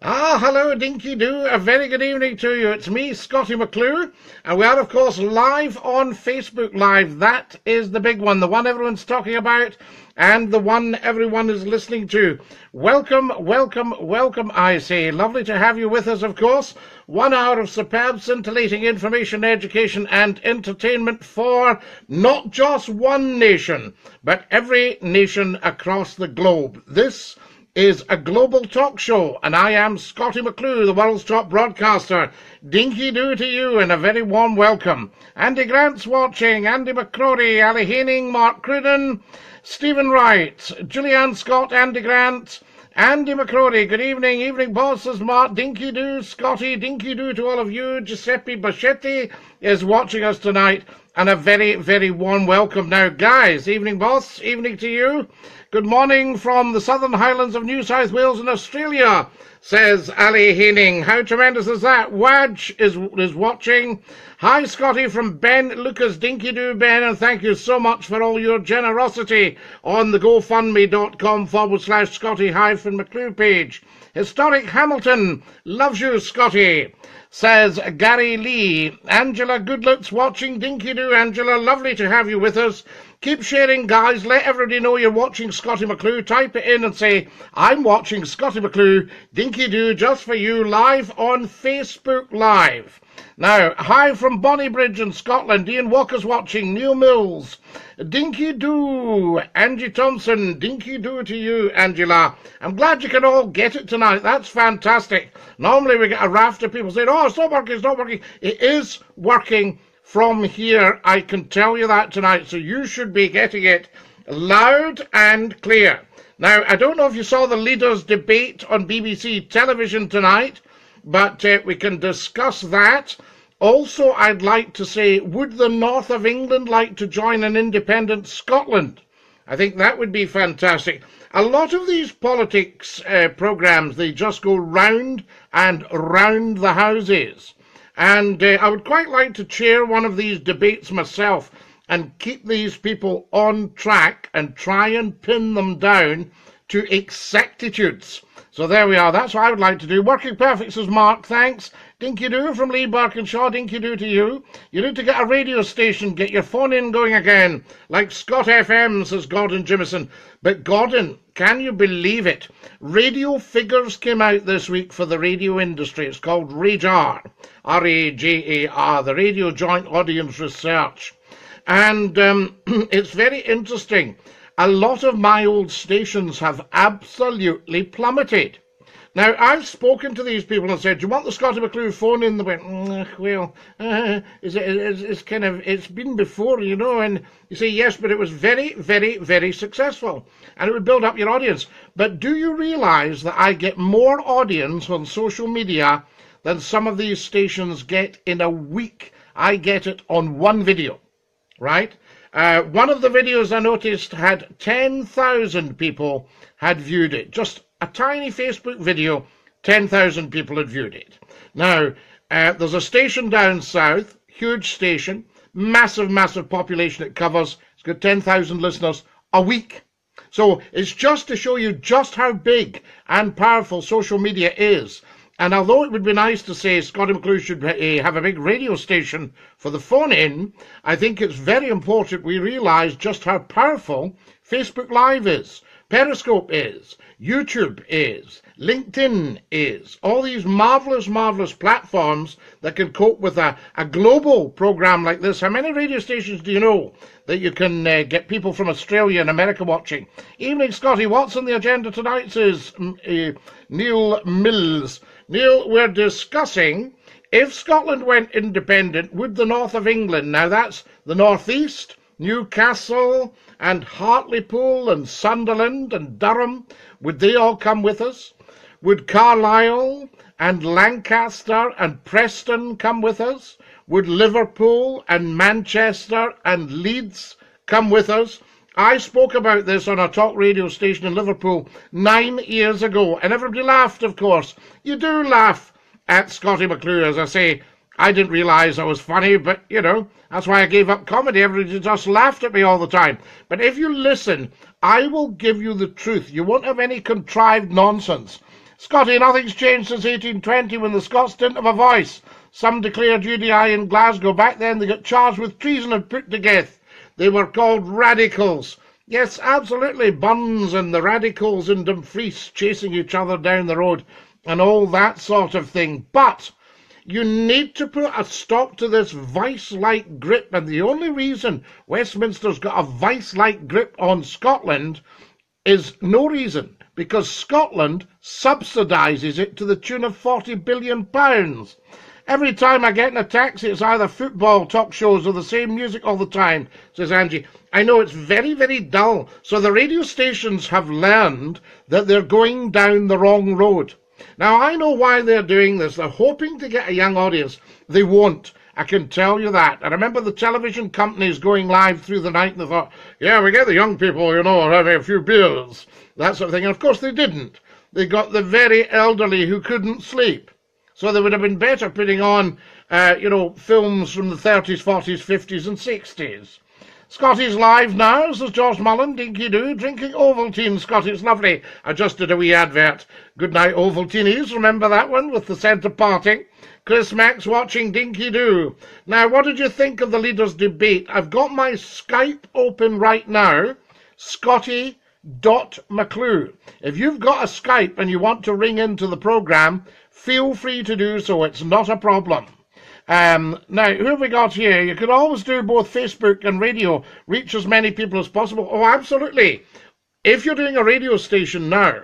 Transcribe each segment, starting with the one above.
Ah, hello, Dinky Doo. A very good evening to you. It's me, Scottie McClue, and we are, of course, live on Facebook Live. That is the big one, the one everyone's talking about, and the one everyone is listening to. Welcome, welcome, welcome, I say. Lovely to have you with us, of course. One hour of superb, scintillating information, education, and entertainment for not just one nation, but every nation across the globe. This is a global talk show, and I am Scottie McClue, the world's top broadcaster. Dinky do to you, and a very warm welcome. Andy Grant's watching, Andy McCrory, Ali Haining, Mark Cruden, Stephen Wright, Julianne Scott, Andy Grant, Andy McCrory, good evening. Evening, bosses. Mark Dinky Doo, Scotty Dinky Doo to all of you. Giuseppe Bachetti is watching us tonight, and a very, very warm welcome. Now, guys, evening, boss. Evening to you. Good morning from the southern highlands of New South Wales in Australia, says Ali Haining. How tremendous is that? Wadge is, is watching. Hi, Scotty from Ben Lucas Dinky Doo Ben, and thank you so much for all your generosity on the GoFundMe.com forward slash Scotty hyphen McClue page. Historic Hamilton loves you, Scotty says Gary Lee. Angela Goodlet's watching. Dinky Doo, Angela. Lovely to have you with us. Keep sharing, guys. Let everybody know you're watching Scottie McClue. Type it in and say, I'm watching Scottie McClue, Dinky Doo, just for you, live on Facebook Live. Now, hi from Bonnybridge in Scotland. Ian Walker's watching. Neil Mills. Dinky Doo. Angie Thompson. Dinky Doo to you, Angela. I'm glad you can all get it tonight. That's fantastic. Normally we get a raft of people saying, oh, it's not working, it's not working. It is working from here. I can tell you that tonight. So you should be getting it loud and clear. Now, I don't know if you saw the leaders' debate on BBC television tonight, but uh, we can discuss that. Also, I'd like to say, would the north of England like to join an independent Scotland? I think that would be fantastic. A lot of these politics uh, programs, they just go round and round the houses. And uh, I would quite like to chair one of these debates myself and keep these people on track and try and pin them down to exactitudes. So there we are. That's what I would like to do. Working perfect, says Mark. Thanks. Dinky Doo from Lee Barkinshaw. Dinky Doo to you. You need to get a radio station. Get your phone in going again. Like Scot FM, says Gordon Jimison. But Gordon, can you believe it? Radio figures came out this week for the radio industry. It's called RAJAR. R-A-J-A-R, the Radio Joint Audience Research. And um, it's very interesting. A lot of my old stations have absolutely plummeted. Now, I've spoken to these people and said, do you want the Scottie McClue phone in? They went, mm, well, uh, it's, it's, it's kind of, it's been before, you know, and you say, yes, but it was very, very, very successful. And it would build up your audience. But do you realize that I get more audience on social media than some of these stations get in a week? I get it on one video, right? Uh, one of the videos I noticed had 10,000 people had viewed it. Just a tiny Facebook video, 10,000 people had viewed it. Now, uh, there's a station down south, huge station, massive, massive population it covers. It's got 10,000 listeners a week. So it's just to show you just how big and powerful social media is. And although it would be nice to say Scottie McClue should uh, have a big radio station for the phone in, I think it's very important we realise just how powerful Facebook Live is, Periscope is, YouTube is, LinkedIn is, all these marvelous, marvelous platforms that can cope with a, a global program like this. How many radio stations do you know that you can uh, get people from Australia and America watching? Evening, Scotty. What's on the agenda tonight? Says uh, Neil Mills. Neil, we're discussing if Scotland went independent, would the north of England, now that's the northeast, Newcastle and Hartlepool and Sunderland and Durham, would they all come with us? Would Carlisle and Lancaster and Preston come with us? Would Liverpool and Manchester and Leeds come with us? I spoke about this on a talk radio station in Liverpool nine years ago, and everybody laughed, of course. You do laugh at Scottie McClue, as I say. I didn't realise I was funny, but you know, that's why I gave up comedy. Everybody just laughed at me all the time. But if you listen, I will give you the truth. You won't have any contrived nonsense. Scotty, nothing's changed since 1820 when the Scots didn't have a voice. Some declared UDI in Glasgow. Back then they got charged with treason and put to death. They were called radicals. Yes, absolutely. Burns and the radicals in Dumfries chasing each other down the road and all that sort of thing. But you need to put a stop to this vice-like grip. And the only reason Westminster's got a vice-like grip on Scotland is no reason, because Scotland subsidises it to the tune of 40 billion pounds. Every time I get in a taxi, it's either football talk shows or the same music all the time, says Angie. I know it's very, very dull. So the radio stations have learned that they're going down the wrong road. Now, I know why they're doing this. They're hoping to get a young audience. They won't. I can tell you that. I remember the television companies going live through the night and they thought, yeah, we get the young people, you know, having a few beers, that sort of thing. And of course they didn't. They got the very elderly who couldn't sleep. So they would have been better putting on, uh, you know, films from the 30s, 40s, 50s and 60s. Scotty's live now, says George Mullen, dinky do, drinking Ovaltine, Scotty, it's lovely. I just did a wee advert. Good night, Ovaltinies, remember that one with the centre parting? Chris Max watching Dinky Doo. Now, what did you think of the leaders' debate? I've got my Skype open right now, Scotty dot McClue. If you've got a Skype and you want to ring into the programme, feel free to do so. It's not a problem. Um, now, who have we got here? You could always do both Facebook and radio, reach as many people as possible. Oh, absolutely. If you're doing a radio station now,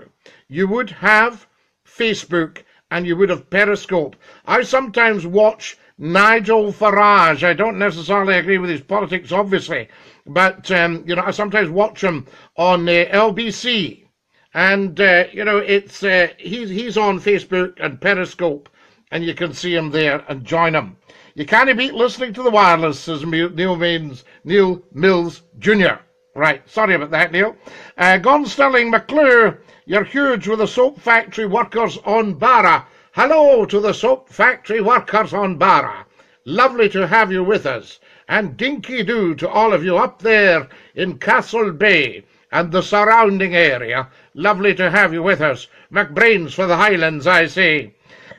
you would have Facebook and you would have Periscope. I sometimes watch Nigel Farage. I don't necessarily agree with his politics, obviously, but um, you know I sometimes watch him on uh, LBC, and uh, you know it's uh, he's he's on Facebook and Periscope, and you can see him there and join him. You can't beat listening to the wireless, says Neil Mills, Neil Mills Jr. Right, sorry about that, Neil. Uh, Gon Sterling McClure, you're huge with the soap factory workers on Barra. Hello to the soap factory workers on Barra. Lovely to have you with us. And dinky do to all of you up there in Castle Bay and the surrounding area. Lovely to have you with us. MacBrayne's for the Highlands, I say.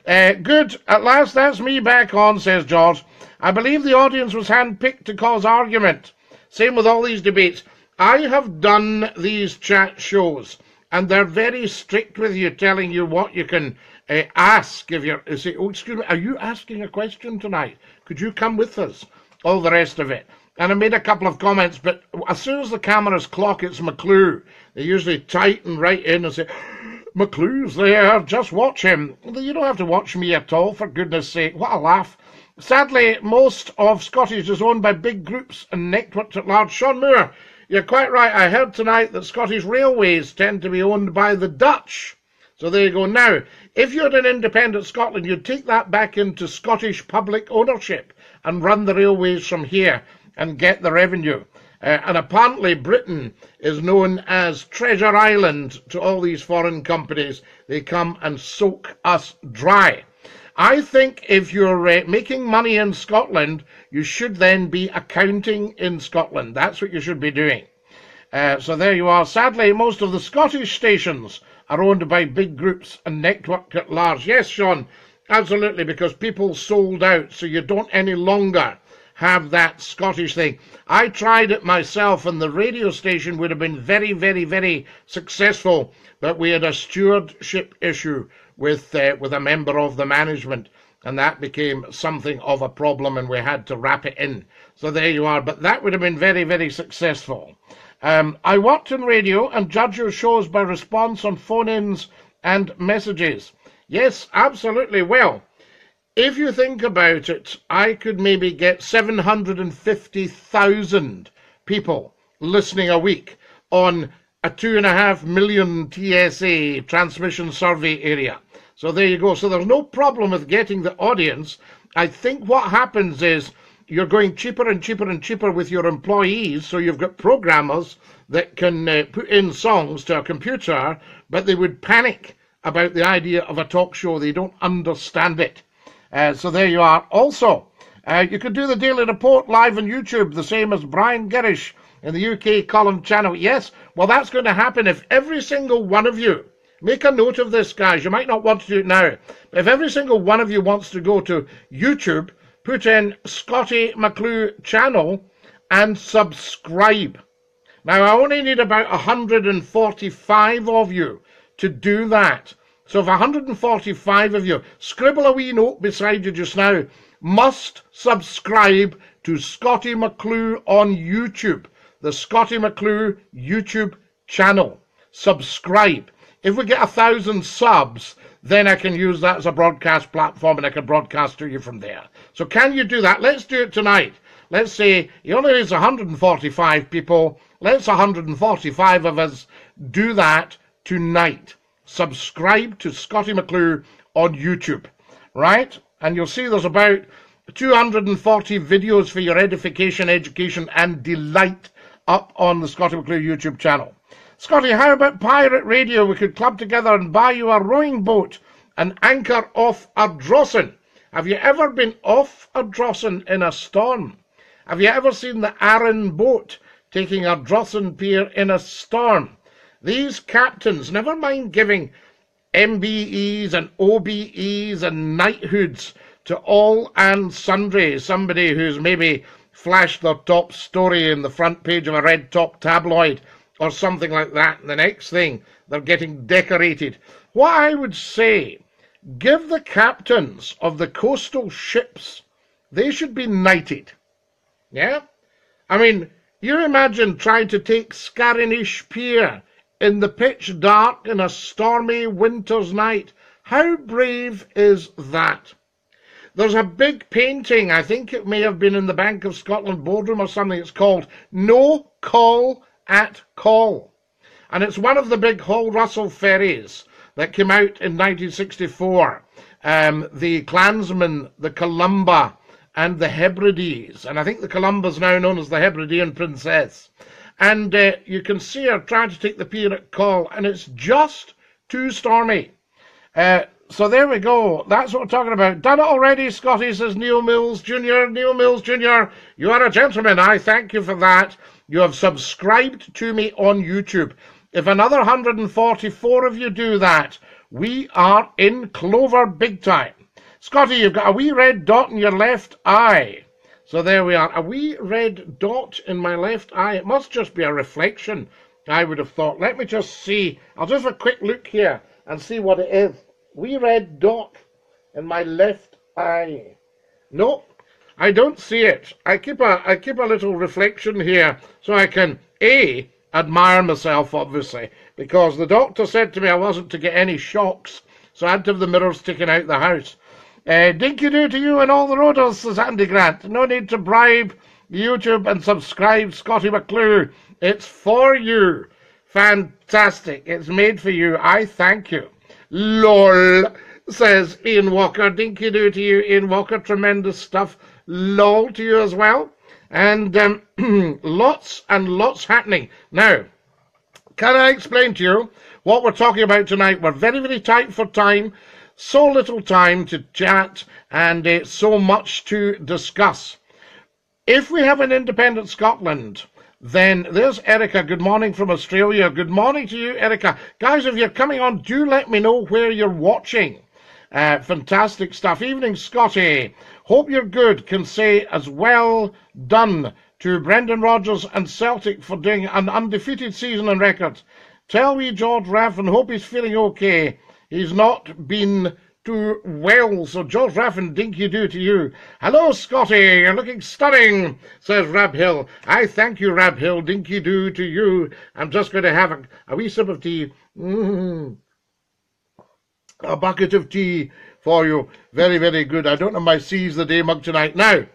Uh, good. At last, that's me back on, says George. I believe the audience was handpicked to cause argument. Same with all these debates. I have done these chat shows, and they're very strict with you, telling you what you can uh, ask if you're. Say, oh, excuse me, are you asking a question tonight? Could you come with us? All the rest of it. And I made a couple of comments, but as soon as the cameras clock, it's McClue. They usually tighten right in and say, McClue's there, just watch him. You don't have to watch me at all, for goodness sake. What a laugh. Sadly, most of Scottish is owned by big groups and networks at large. Sean Moore, you're quite right. I heard tonight that Scottish Railways tend to be owned by the Dutch. So there you go. Now, if you had an independent Scotland, you'd take that back into Scottish public ownership and run the railways from here and get the revenue. Uh, and apparently, Britain is known as Treasure Island to all these foreign companies. They come and soak us dry. I think if you're uh, making money in Scotland, you should then be accounting in Scotland. That's what you should be doing. Uh, so there you are. Sadly, most of the Scottish stations are owned by big groups and networked at large. Yes, Sean, absolutely, because people sold out, so you don't any longer have that Scottish thing. I tried it myself, and the radio station would have been very, very, very successful, but we had a stewardship issue with uh, with a member of the management, and that became something of a problem, and we had to wrap it in. So there you are. But that would have been very, very successful. Um, I worked in radio and judge your shows by response on phone-ins and messages. Yes, absolutely. Well, if you think about it, I could maybe get 750,000 people listening a week on a two and a half million TSA transmission survey area. So there you go. So there's no problem with getting the audience. I think what happens is you're going cheaper and cheaper and cheaper with your employees. So you've got programmers that can uh, put in songs to a computer, but they would panic about the idea of a talk show. They don't understand it. Uh, so there you are. Also, uh, you could do the Daily Report live on YouTube, the same as Brian Gerrish in the UK column channel. Yes, well, that's going to happen if every single one of you Make a note of this, guys. You might not want to do it now. But if every single one of you wants to go to YouTube, put in Scottie McClue channel and subscribe. Now, I only need about 145 of you to do that. So if 145 of you scribble a wee note beside you just now, must subscribe to Scottie McClue on YouTube, the Scottie McClue YouTube channel. Subscribe. If we get a thousand subs, then I can use that as a broadcast platform and I can broadcast to you from there. So can you do that? Let's do it tonight. Let's say he only needs 145 people. Let's 145 of us do that tonight. Subscribe to Scottie McClue on YouTube, right? And you'll see there's about 240 videos for your edification, education, and delight up on the Scottie McClue YouTube channel. Scotty, how about pirate radio? We could club together and buy you a rowing boat and anchor off Ardrossan. Have you ever been off Ardrossan in a storm? Have you ever seen the Arran boat taking Ardrossan Pier in a storm? These captains never mind giving MBEs and OBEs and knighthoods to all and sundry. Somebody who's maybe flashed their top story in the front page of a red top tabloid or something like that. And the next thing, they're getting decorated. What I would say, give the captains of the coastal ships, they should be knighted. Yeah? I mean, you imagine trying to take Scarinish Pier in the pitch dark in a stormy winter's night. How brave is that? There's a big painting, I think it may have been in the Bank of Scotland boardroom or something, it's called No Call at Coll. And it's one of the big Hall Russell ferries that came out in 1964. Um, the Clansman, the Columba, and the Hebrides. And I think the Columba is now known as the Hebridean Princess. And uh, you can see her trying to take the pier Coll, and it's just too stormy. Uh, so there we go. That's what we're talking about. Done it already, Scotty, says Neil Mills Jr. Neil Mills Jr., you are a gentleman. I thank you for that. You have subscribed to me on YouTube. If another 144 of you do that, we are in clover big time. Scotty, you've got a wee red dot in your left eye. So there we are. A wee red dot in my left eye. It must just be a reflection, I would have thought. Let me just see. I'll just have a quick look here and see what it is. Wee red dot in my left eye. No, I don't see it. I keep a I keep a little reflection here so I can A admire myself obviously because the doctor said to me I wasn't to get any shocks so I had to have the mirror sticking out the house. Uh, dinky do to you and all the roaders, says Andy Grant. No need to bribe YouTube and subscribe, Scotty McClure. It's for you. Fantastic. It's made for you. I thank you. LOL, says Ian Walker. Dinky do to you, Ian Walker. Tremendous stuff. LOL to you as well. And um, lots and lots happening. Now, can I explain to you what we're talking about tonight? We're very, very tight for time so little time to chat and uh, so much to discuss. If we have an independent Scotland, then there's Erica. Good morning from Australia. Good morning to you, Erica. Guys, if you're coming on, do let me know where you're watching. Uh, fantastic stuff. Evening, Scotty. Hope you're good. Can say as well done to Brendan Rodgers and Celtic for doing an undefeated season and record. Tell me, George Raff and hope he's feeling okay. He's not been too well, so George Raffin, dinky do to you. Hello, Scotty, you're looking stunning, says Rab Hill. I thank you, Rab Hill, dinky do to you. I'm just going to have a, a wee sip of tea. Mm, a bucket of tea for you. Very, very good. I don't have my seize the day mug tonight. Now,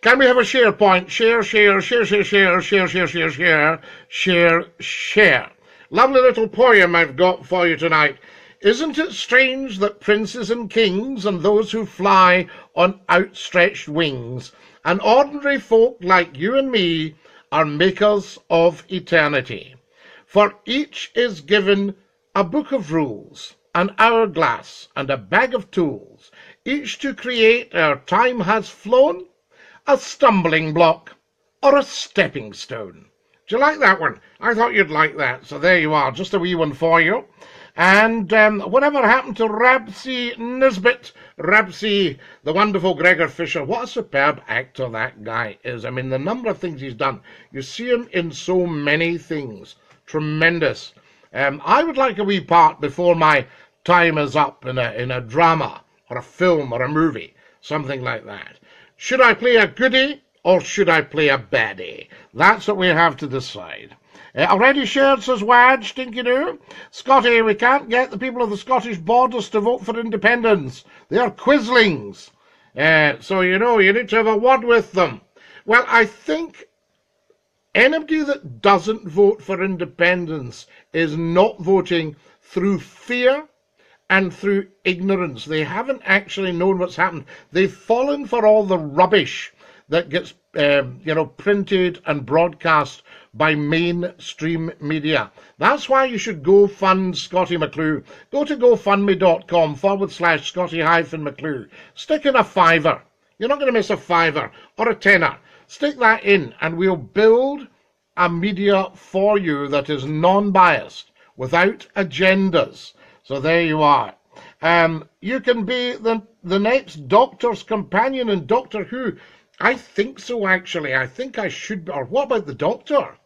can we have a share point? Share, share, share, share, share, share, share, share, share, share, share. Lovely little poem I've got for you tonight. Isn't it strange that princes and kings and those who fly on outstretched wings and ordinary folk like you and me are makers of eternity? For each is given a book of rules, an hourglass, and a bag of tools, each to create ere time has flown a stumbling block or a stepping stone. Do you like that one? I thought you'd like that. So there you are, just a wee one for you. And um, whatever happened to Rab C. Nesbitt? Ramsay, the wonderful Gregor Fisher. What a superb actor that guy is. I mean, the number of things he's done. You see him in so many things. Tremendous. Um, I would like a wee part before my time is up in a, in a drama or a film or a movie, something like that. Should I play a goodie or should I play a baddie? That's what we have to decide. Uh, already shared, says Wadge, think you do? Scotty, we can't get the people of the Scottish borders to vote for independence. They are quislings. Uh, so, you know, you need to have a word with them. Well, I think anybody that doesn't vote for independence is not voting through fear and through ignorance. They haven't actually known what's happened. They've fallen for all the rubbish that gets, um, you know, printed and broadcast by mainstream media. That's why you should go fund Scottie McClue. Go to gofundme.com forward slash Scotty hyphen McClue. Stick in a fiver. You're not going to miss a fiver or a tenner. Stick that in and we'll build a media for you that is non-biased, without agendas. So there you are. Um, you can be the, the next Doctor's companion in Doctor Who. I think so, actually. I think I should. Or what about the Doctor?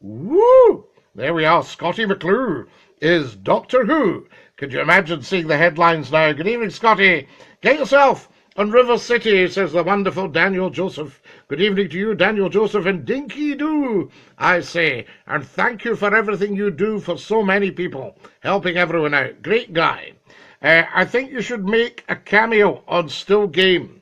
Woo! There we are. Scottie McClue is Doctor Who. Could you imagine seeing the headlines now? Good evening, Scotty. Get yourself on River City, says the wonderful Daniel Joseph. Good evening to you, Daniel Joseph, and Dinky Doo, I say. And thank you for everything you do for so many people, helping everyone out. Great guy. Uh, I think you should make a cameo on Still Game.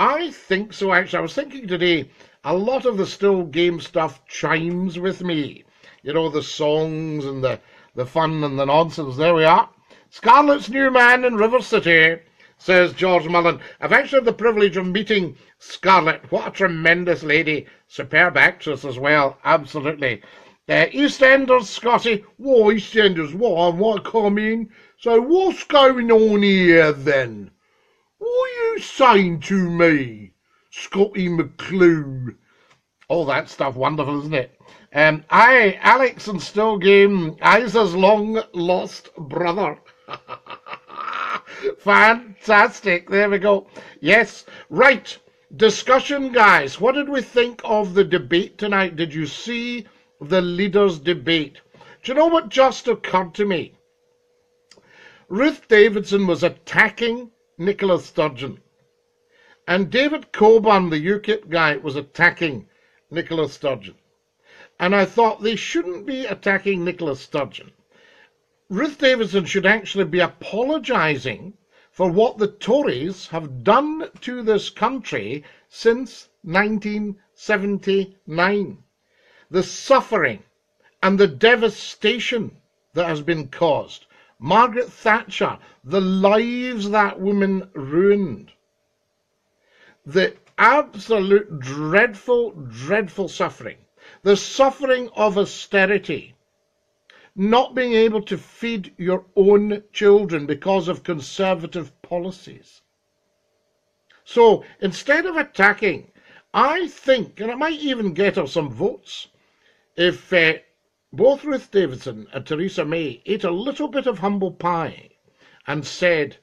I think so, actually. I was thinking today a lot of the still game stuff chimes with me. You know, the songs and the, the fun and the nonsense. There we are. Scarlett's new man in River City, says George Mullen. I've actually had the privilege of meeting Scarlett. What a tremendous lady. Superb actress as well. Absolutely. Uh, EastEnders, Scotty. What EastEnders? What? What come in? So what's going on here then? What are you saying to me? Scottie McClue. All that stuff, wonderful, isn't it? Um, I, Alex and Still Game, Isa's long lost brother. Fantastic. There we go. Yes. Right. Discussion, guys. What did we think of the debate tonight? Did you see the leaders' debate? Do you know what just occurred to me? Ruth Davidson was attacking Nicola Sturgeon. And David Coburn, the UKIP guy, was attacking Nicola Sturgeon. And I thought they shouldn't be attacking Nicola Sturgeon. Ruth Davidson should actually be apologising for what the Tories have done to this country since 1979. The suffering and the devastation that has been caused. Margaret Thatcher, the lives that woman ruined. The absolute dreadful, dreadful suffering, the suffering of austerity, not being able to feed your own children because of conservative policies. So instead of attacking, I think, and it might even get her some votes, if uh, both Ruth Davidson and Theresa May ate a little bit of humble pie and said,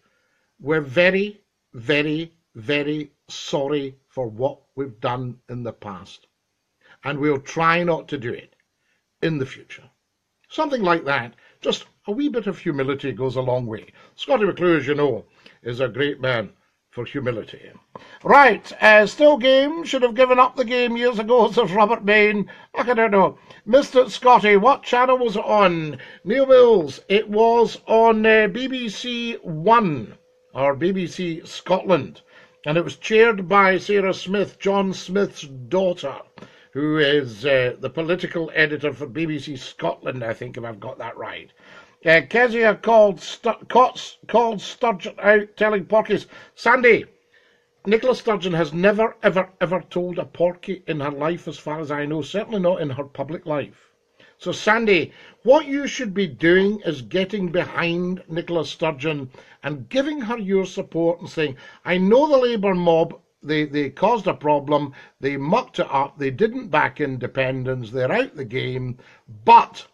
We're very, very, very sorry for what we've done in the past. And we'll try not to do it in the future. Something like that. Just a wee bit of humility goes a long way. Scottie McClue, as you know, is a great man for humility. Right, uh, still game. Should have given up the game years ago, says Robert Bain. I don't know. Mr. Scotty, what channel was it on? Neil Mills, it was on uh, BBC One, or BBC Scotland and it was chaired by Sarah Smith, John Smith's daughter, who is uh, the political editor for BBC Scotland, I think, if I've got that right. Uh, Kezia called, St- called Sturgeon out telling porkies, Sandy, Nicola Sturgeon has never, ever, ever told a porky in her life, as far as I know, certainly not in her public life. So, Sandy, what you should be doing is getting behind Nicola Sturgeon and giving her your support and saying, I know the Labour mob, they, they caused a problem, they mucked it up, they didn't back independence, they're out the game, but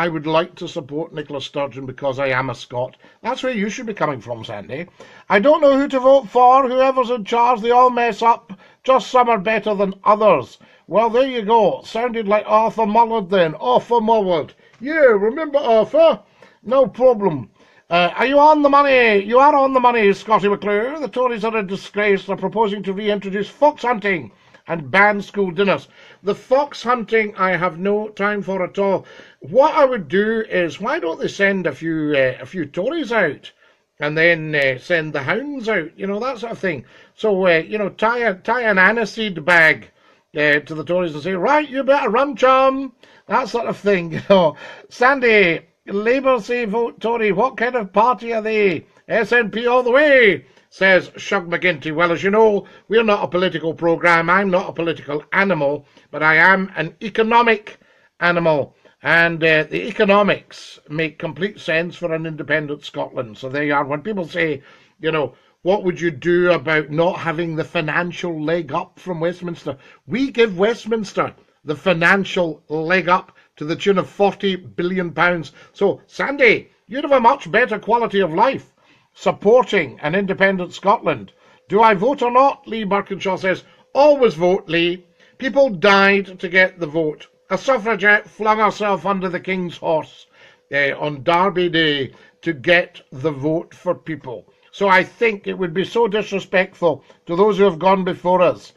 I would like to support Nicola Sturgeon because I am a Scot. That's where you should be coming from, Sandy. I don't know who to vote for. Whoever's in charge, they all mess up. Just some are better than others. Well, there you go. Sounded like Arthur Mullard then. Arthur Mullard. Yeah, remember Arthur? No problem. Uh, are you on the money? You are on the money, Scotty McClure. The Tories are a disgrace. They're proposing to reintroduce fox hunting and ban school dinners. The fox hunting I have no time for at all. What I would do is, why don't they send a few uh, a few Tories out, and then uh, send the hounds out? You know that sort of thing. So uh, you know, tie a tie an aniseed bag uh, to the Tories and say, right, you better run, chum. That sort of thing. You know, Sandy. Labour say vote Tory. What kind of party are they? SNP all the way says Shug McGinty. Well, as you know, we're not a political programme. I'm not a political animal, but I am an economic animal. And uh, the economics make complete sense for an independent Scotland. So there you are. When people say, you know, what would you do about not having the financial leg up from Westminster? We give Westminster the financial leg up to the tune of 40 billion pounds. So, Sandy, you'd have a much better quality of life supporting an independent Scotland. Do I vote or not? Lee Birkinshaw says, always vote, Lee. People died to get the vote. A suffragette flung herself under the King's horse uh, on Derby Day to get the vote for people. So I think it would be so disrespectful to those who have gone before us.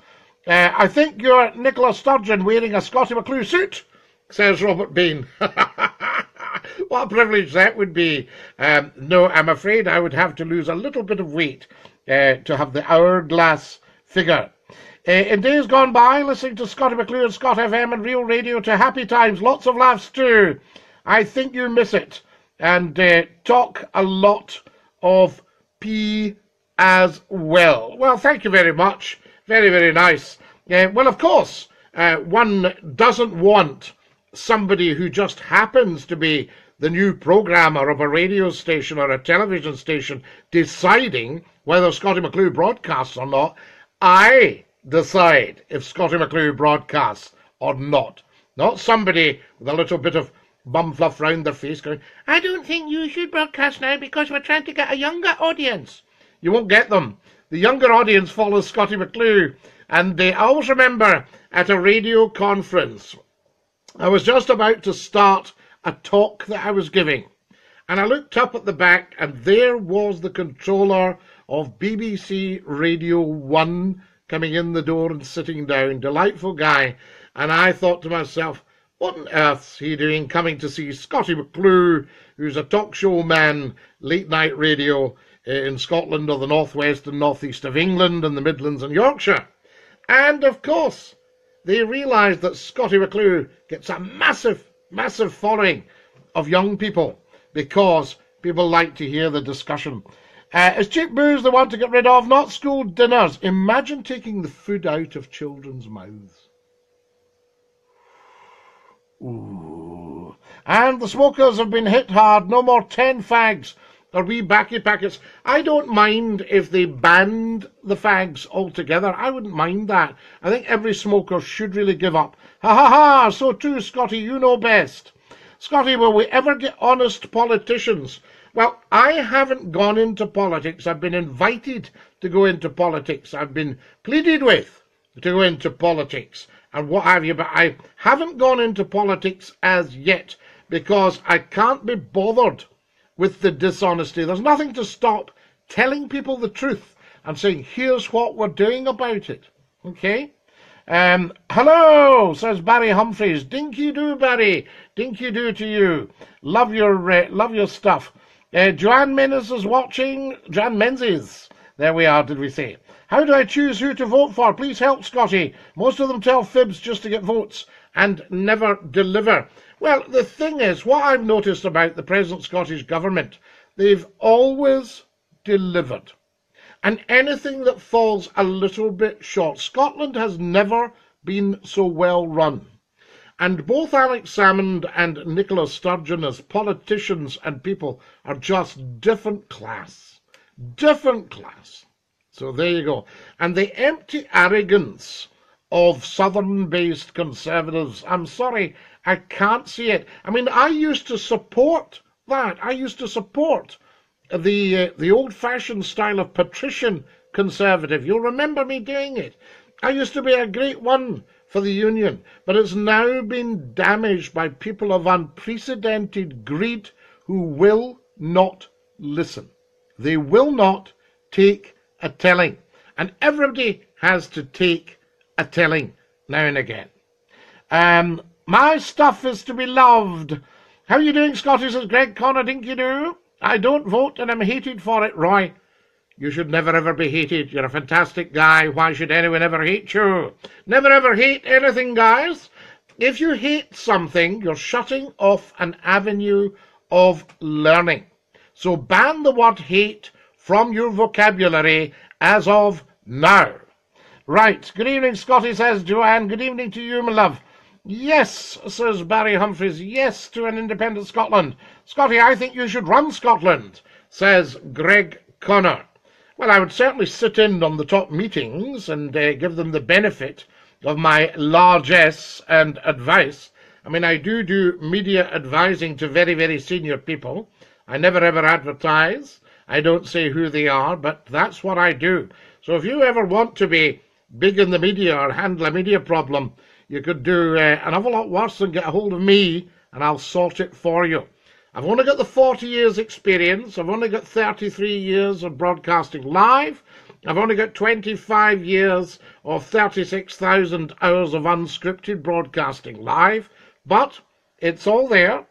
Uh, I think you're Nicola Sturgeon wearing a Scottie McClue suit, says Robert Bain. what a privilege that would be. Um, no, I'm afraid I would have to lose a little bit of weight uh, to have the hourglass figure. Uh, in days gone by, listening to Scottie McClue and Scot FM and Real Radio to happy times, lots of laughs too. I think you miss it. And uh, talk a lot of pee as well. Well, thank you very much. Very, very nice. Uh, well, of course, uh, one doesn't want somebody who just happens to be the new programmer of a radio station or a television station deciding whether Scottie McClue broadcasts or not. I decide if Scottie McClue broadcasts or not. Not somebody with a little bit of bum fluff round their face going, I don't think you should broadcast now because we're trying to get a younger audience. You won't get them. The younger audience follows Scottie McClue. And they always remember at a radio conference I was just about to start a talk that I was giving, and I looked up at the back, and there was the controller of BBC Radio 1 coming in the door and sitting down. Delightful guy. And I thought to myself, what on earth's he doing coming to see Scottie McClue, who's a talk show man, late night radio eh, in Scotland or the northwest and northeast of England and the Midlands and Yorkshire? And of course, they realised that Scottie McClue gets a massive, massive following of young people because people like to hear the discussion. Uh, is cheap booze they want to get rid of, not school dinners? Imagine taking the food out of children's mouths. Ooh. And the smokers have been hit hard. No more 10 fags or wee backy packets. I don't mind if they banned the fags altogether. I wouldn't mind that. I think every smoker should really give up. Ha ha ha! So too, Scotty, you know best. Scotty, will we ever get honest politicians? Well, I haven't gone into politics. I've been invited to go into politics. I've been pleaded with to go into politics and what have you, but I haven't gone into politics as yet because I can't be bothered with the dishonesty. There's nothing to stop telling people the truth and saying, here's what we're doing about it. Okay? Um, hello, says Barry Humphries. Dinky do, Barry. Dinky do to you. Love your, uh, love your stuff. Uh, Joanne Menzies is watching. Joanne Menzies. There we are, did we say? How do I choose who to vote for? Please help, Scotty. Most of them tell fibs just to get votes and never deliver. Well, the thing is, what I've noticed about the present Scottish Government, they've always delivered. And anything that falls a little bit short, Scotland has never been so well run. And both Alex Salmond and Nicola Sturgeon, as politicians and people, are just different class. Different class. So there you go. And the empty arrogance of southern based conservatives. I'm sorry, I can't see it. I mean, I used to support that. I used to support the uh, the old fashioned style of patrician conservative. You'll remember me doing it. I used to be a great one for the union, but it's now been damaged by people of unprecedented greed who will not listen. They will not take a telling. And everybody has to take a telling now and again. Um, my stuff is to be loved. How are you doing, Scotty? Says Greg Connor Dinky do. I don't vote and I'm hated for it, Roy. You should never ever be hated. You're a fantastic guy. Why should anyone ever hate you? Never ever hate anything, guys. If you hate something, you're shutting off an avenue of learning. So ban the word hate from your vocabulary as of now. Right. Good evening, Scotty, says Joanne. Good evening to you, my love. Yes, says Barry Humphries. Yes to an independent Scotland. Scotty, I think you should run Scotland, says Greg Connor. Well, I would certainly sit in on the top meetings and uh, give them the benefit of my largesse and advice. I mean, I do do media advising to very, very senior people. I never ever advertise. I don't say who they are, but that's what I do. So if you ever want to be big in the media or handle a media problem, you could do uh, an awful lot worse than get a hold of me and I'll sort it for you. I've only got the 40 years experience. I've only got 33 years of broadcasting live. I've only got 25 years of 36,000 hours of unscripted broadcasting live, but it's all there.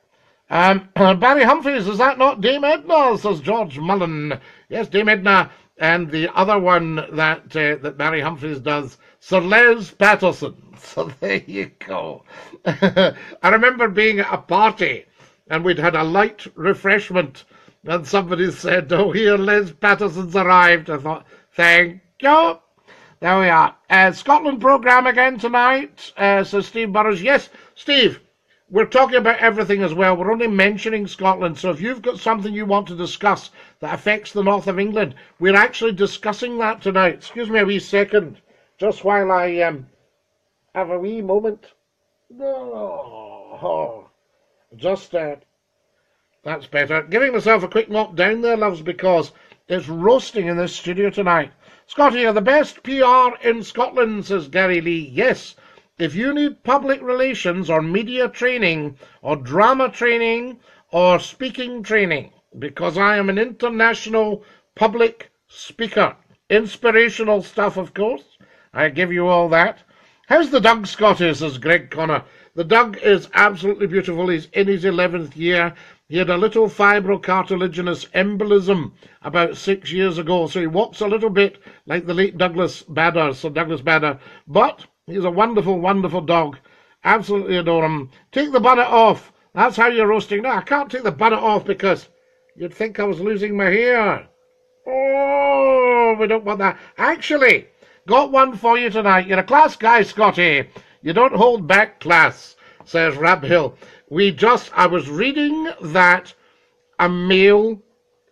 Um, Barry Humphries, is that not Dame Edna? Says George Mullen. Yes, Dame Edna. And the other one that uh, that Barry Humphries does, Sir Les Patterson. So there you go. I remember being at a party and we'd had a light refreshment. And somebody said, Oh, here, Les Patterson's arrived. I thought, Thank you. There we are. Uh, Scotland programme again tonight, uh, says Steve Burrows. Yes, Steve, we're talking about everything as well. We're only mentioning Scotland. So if you've got something you want to discuss that affects the north of England, we're actually discussing that tonight. Excuse me a wee second, just while I um, have a wee moment. Oh, just that. Uh, that's better. Giving myself a quick knock down there, loves, because it's roasting in this studio tonight. Scotty, you're the best PR in Scotland, says Gary Lee. Yes, if you need public relations or media training or drama training or speaking training, because I am an international public speaker, inspirational stuff, of course, I give you all that. How's the Doug, Scotty, says Greg Connor. The Doug is absolutely beautiful. He's in his 11th year. He had a little fibrocartilaginous embolism about six years ago, so he walks a little bit like the late Douglas Bader, Sir Douglas Bader. But he's a wonderful, wonderful dog. Absolutely adore him. Take the bonnet off. That's how you're roasting. No, I can't take the bonnet off because you'd think I was losing my hair. Oh, we don't want that. Actually, got one for you tonight. You're a class guy, Scotty. You don't hold back class, says Rab Hill. We just, I was reading that a male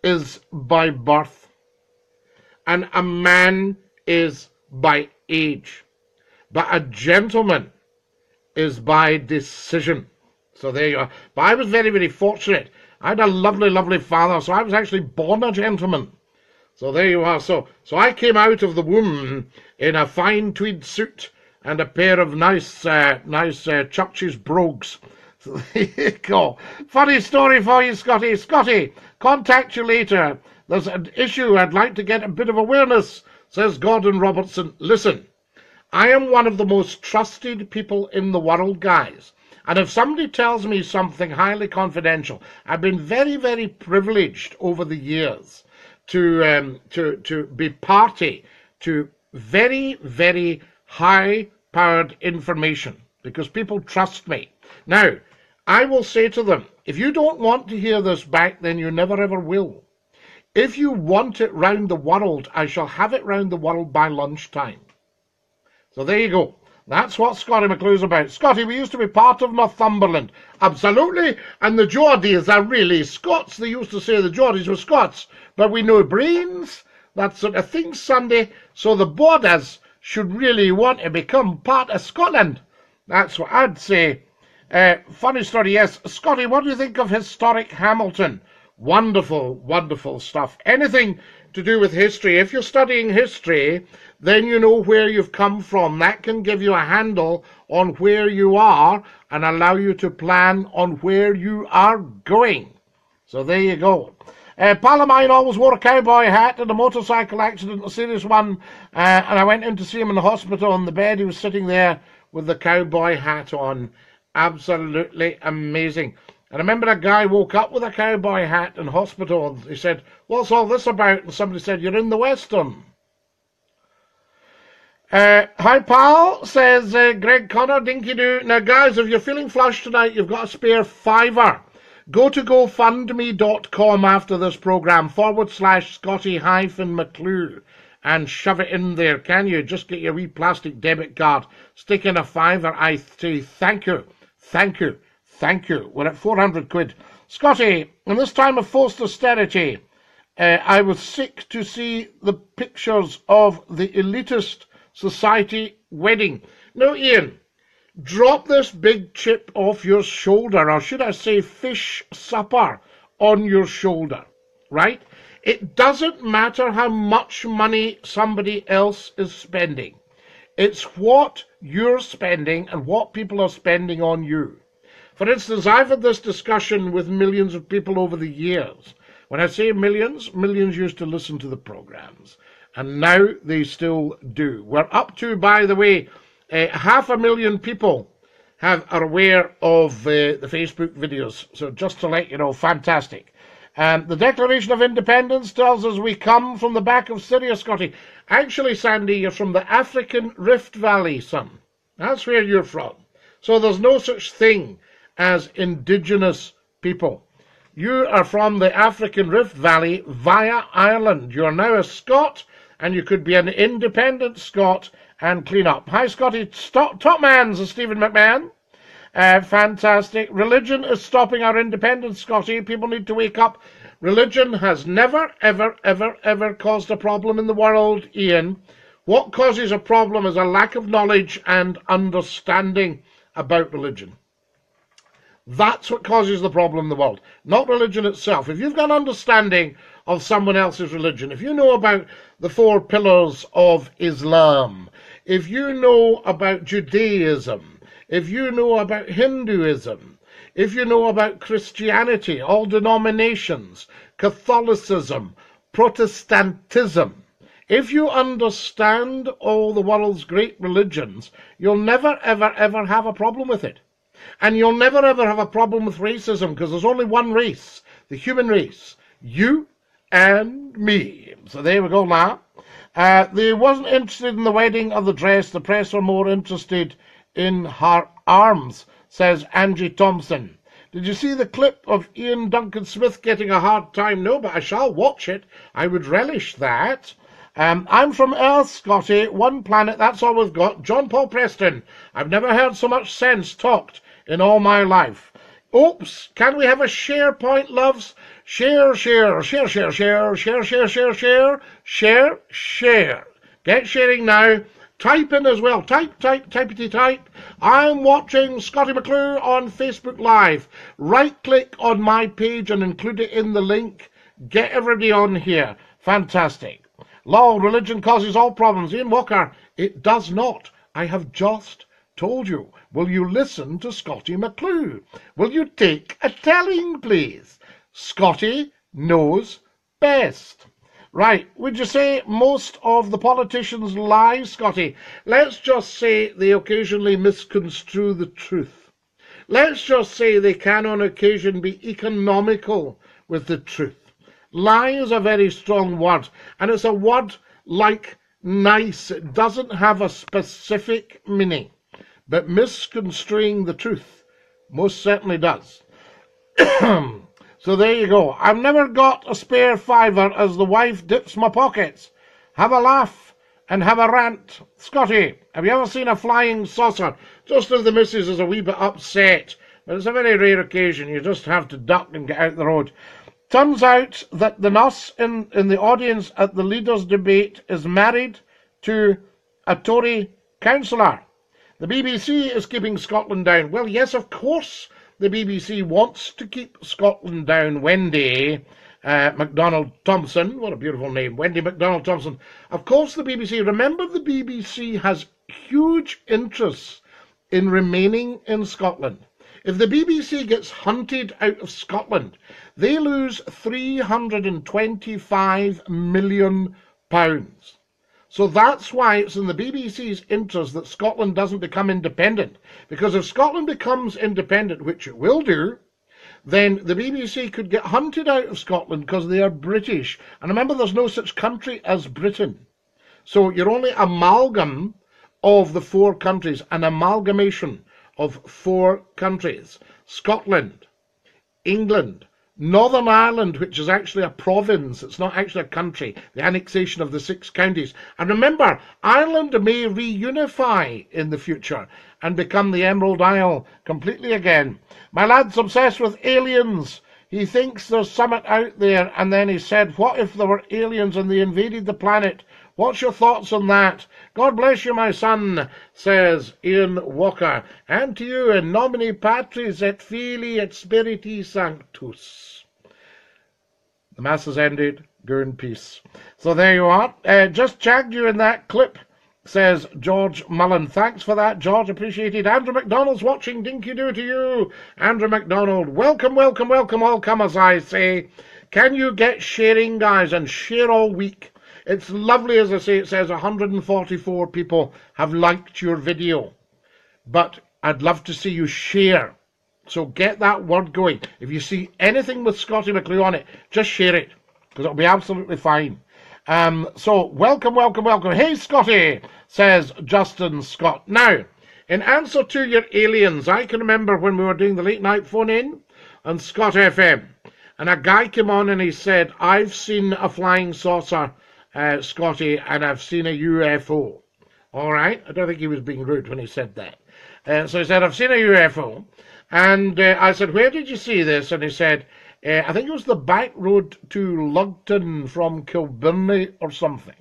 is by birth and a man is by age, but a gentleman is by decision. So there you are. But I was very, very fortunate. I had a lovely, lovely father, so I was actually born a gentleman. So there you are. So, so I came out of the womb in a fine tweed suit and a pair of nice, uh, nice uh, Church's brogues. So there you go. Funny story for you, Scotty. Scotty, contact you later. There's an issue I'd like to get a bit of awareness, says Gordon Robertson. Listen, I am one of the most trusted people in the world, guys. And if somebody tells me something highly confidential, I've been very, very privileged over the years to um, to to be party to very, very high powered information because people trust me. Now, I will say to them, if you don't want to hear this back, then you never ever will. If you want it round the world, I shall have it round the world by lunchtime. So there you go. That's what Scottie McClue's about. Scotty, we used to be part of Northumberland. Absolutely. And the Geordies are really Scots. They used to say the Geordies were Scots. But we know brains, that sort of thing, Sunday. So the borders should really want to become part of Scotland. That's what I'd say. Uh, funny story, yes. Scotty, what do you think of historic Hamilton? Wonderful, wonderful stuff. Anything to do with history. If you're studying history, then you know where you've come from. That can give you a handle on where you are and allow you to plan on where you are going. So there you go. Uh, pal of mine always wore a cowboy hat in a motorcycle accident, a serious one, uh, and I went in to see him in the hospital on the bed. He was sitting there with the cowboy hat on. Absolutely amazing. I remember a guy woke up with a cowboy hat in hospital. And he said, What's all this about? And somebody said, You're in the Western. Uh, hi, pal, says uh, Greg Connor, Dinky Doo. Now, guys, if you're feeling flush tonight, you've got a spare fiver. Go to gofundme.com after this programme, forward slash Scotty hyphen McClue, and shove it in there, can you? Just get your wee plastic debit card, stick in a fiver, I say thank you, thank you. Thank you. We're at 400 quid. Scotty, in this time of forced austerity, uh, I was sick to see the pictures of the elitist society wedding. Now, Ian, drop this big chip off your shoulder, or should I say fish supper on your shoulder, right? It doesn't matter how much money somebody else is spending. It's what you're spending and what people are spending on you. For instance, I've had this discussion with millions of people over the years. When I say millions, millions used to listen to the programs, and now they still do. We're up to, by the way, uh, half a million people have are aware of uh, the Facebook videos. So just to let you know, fantastic. Um, the Declaration of Independence tells us we come from the back of Syria, Scotty. Actually, Sandy, you're from the African Rift Valley, son. That's where you're from. So there's no such thing as indigenous people. You are from the African Rift Valley via Ireland. You're now a Scot, and you could be an independent Scot and clean up. Hi, Scotty. Top, top man's Stephen McMahon. Uh, fantastic. Religion is stopping our independence, Scotty. People need to wake up. Religion has never, ever, ever, ever caused a problem in the world, Ian. What causes a problem is a lack of knowledge and understanding about religion. That's what causes the problem in the world, not religion itself. If you've got an understanding of someone else's religion, if you know about the four pillars of Islam, if you know about Judaism, if you know about Hinduism, if you know about Christianity, all denominations, Catholicism, Protestantism, if you understand all the world's great religions, you'll never, ever, ever have a problem with it. And you'll never ever have a problem with racism because there's only one race, the human race. You and me. So there we go now. Uh, they wasn't interested in the wedding or the dress. The press were more interested in her arms, says Angie Thompson. Did you see the clip of Iain Duncan Smith getting a hard time? No, but I shall watch it. I would relish that. Um, I'm from Earth, Scotty. One planet, that's all we've got. John Paul Preston. I've never heard so much sense talked in all my life. Oops, can we have a share point, loves? Share, share, share, share, share, share, share, share, share, share, share. Get sharing now. Type in as well. Type, type, typety type. I'm watching Scottie McClue on Facebook Live. Right click on my page and include it in the link. Get everybody on here. Fantastic. Law, religion causes all problems. Ian Walker, it does not. I have just told you. Will you listen to Scottie McClue? Will you take a telling, please? Scotty knows best. Right, would you say most of the politicians lie, Scotty? Let's just say they occasionally misconstrue the truth. Let's just say they can on occasion be economical with the truth. Lie is a very strong word, and it's a word like nice. It doesn't have a specific meaning but misconstruing the truth most certainly does. so there you go. I've never got a spare fiver as the wife dips my pockets. Have a laugh and have a rant. Scotty, have you ever seen a flying saucer? Just as the missus is a wee bit upset, but it's a very rare occasion. You just have to duck and get out the road. Turns out that the nurse in, in the audience at the leaders' debate is married to a Tory councillor. The BBC is keeping Scotland down. Well, yes, of course the BBC wants to keep Scotland down, Wendy. Uh, MacDonald Thompson, what a beautiful name, Wendy MacDonald Thompson. Of course, the BBC, remember the BBC has huge interests in remaining in Scotland. If the BBC gets hunted out of Scotland, they lose 325 million pounds. So that's why it's in the BBC's interest that Scotland doesn't become independent. Because if Scotland becomes independent, which it will do, then the BBC could get hunted out of Scotland because they are British. And remember, there's no such country as Britain. So you're only amalgam of the four countries, an amalgamation of four countries Scotland, England, Northern Ireland, which is actually a province, it's not actually a country, the annexation of the six counties. And remember, Ireland may reunify in the future and become the Emerald Isle completely again. My lad's obsessed with aliens. He thinks there's something out there, and then he said, What if there were aliens and they invaded the planet? What's your thoughts on that? God bless you, my son, says Ian Walker, and to you in nomine Patris et Filii et Spiritus Sanctus. The Mass has ended. Go in peace. So there you are. Uh, just jagged you in that clip, says George Mullen. Thanks for that, George. Appreciated. Andrew McDonald's watching. Dinky do to you. Andrew McDonald. Welcome, welcome, welcome, all comers, I say. Can you get sharing, guys, and share all week? It's lovely, as I say, it says 144 people have liked your video. But I'd love to see you share. So get that word going. If you see anything with Scottie McClue on it, just share it, because it'll be absolutely fine. Um, so welcome, welcome, welcome. Hey, Scotty, says Justin Scott. Now, in answer to your aliens, I can remember when we were doing the late night phone in on Scot FM, and a guy came on and he said, I've seen a flying saucer uh, Scotty, and I've seen a UFO. All right, I don't think he was being rude when he said that. Uh, so he said, I've seen a UFO. And uh, I said, Where did you see this? And he said, uh, I think it was the back road to Lugton from Kilbirnie or something.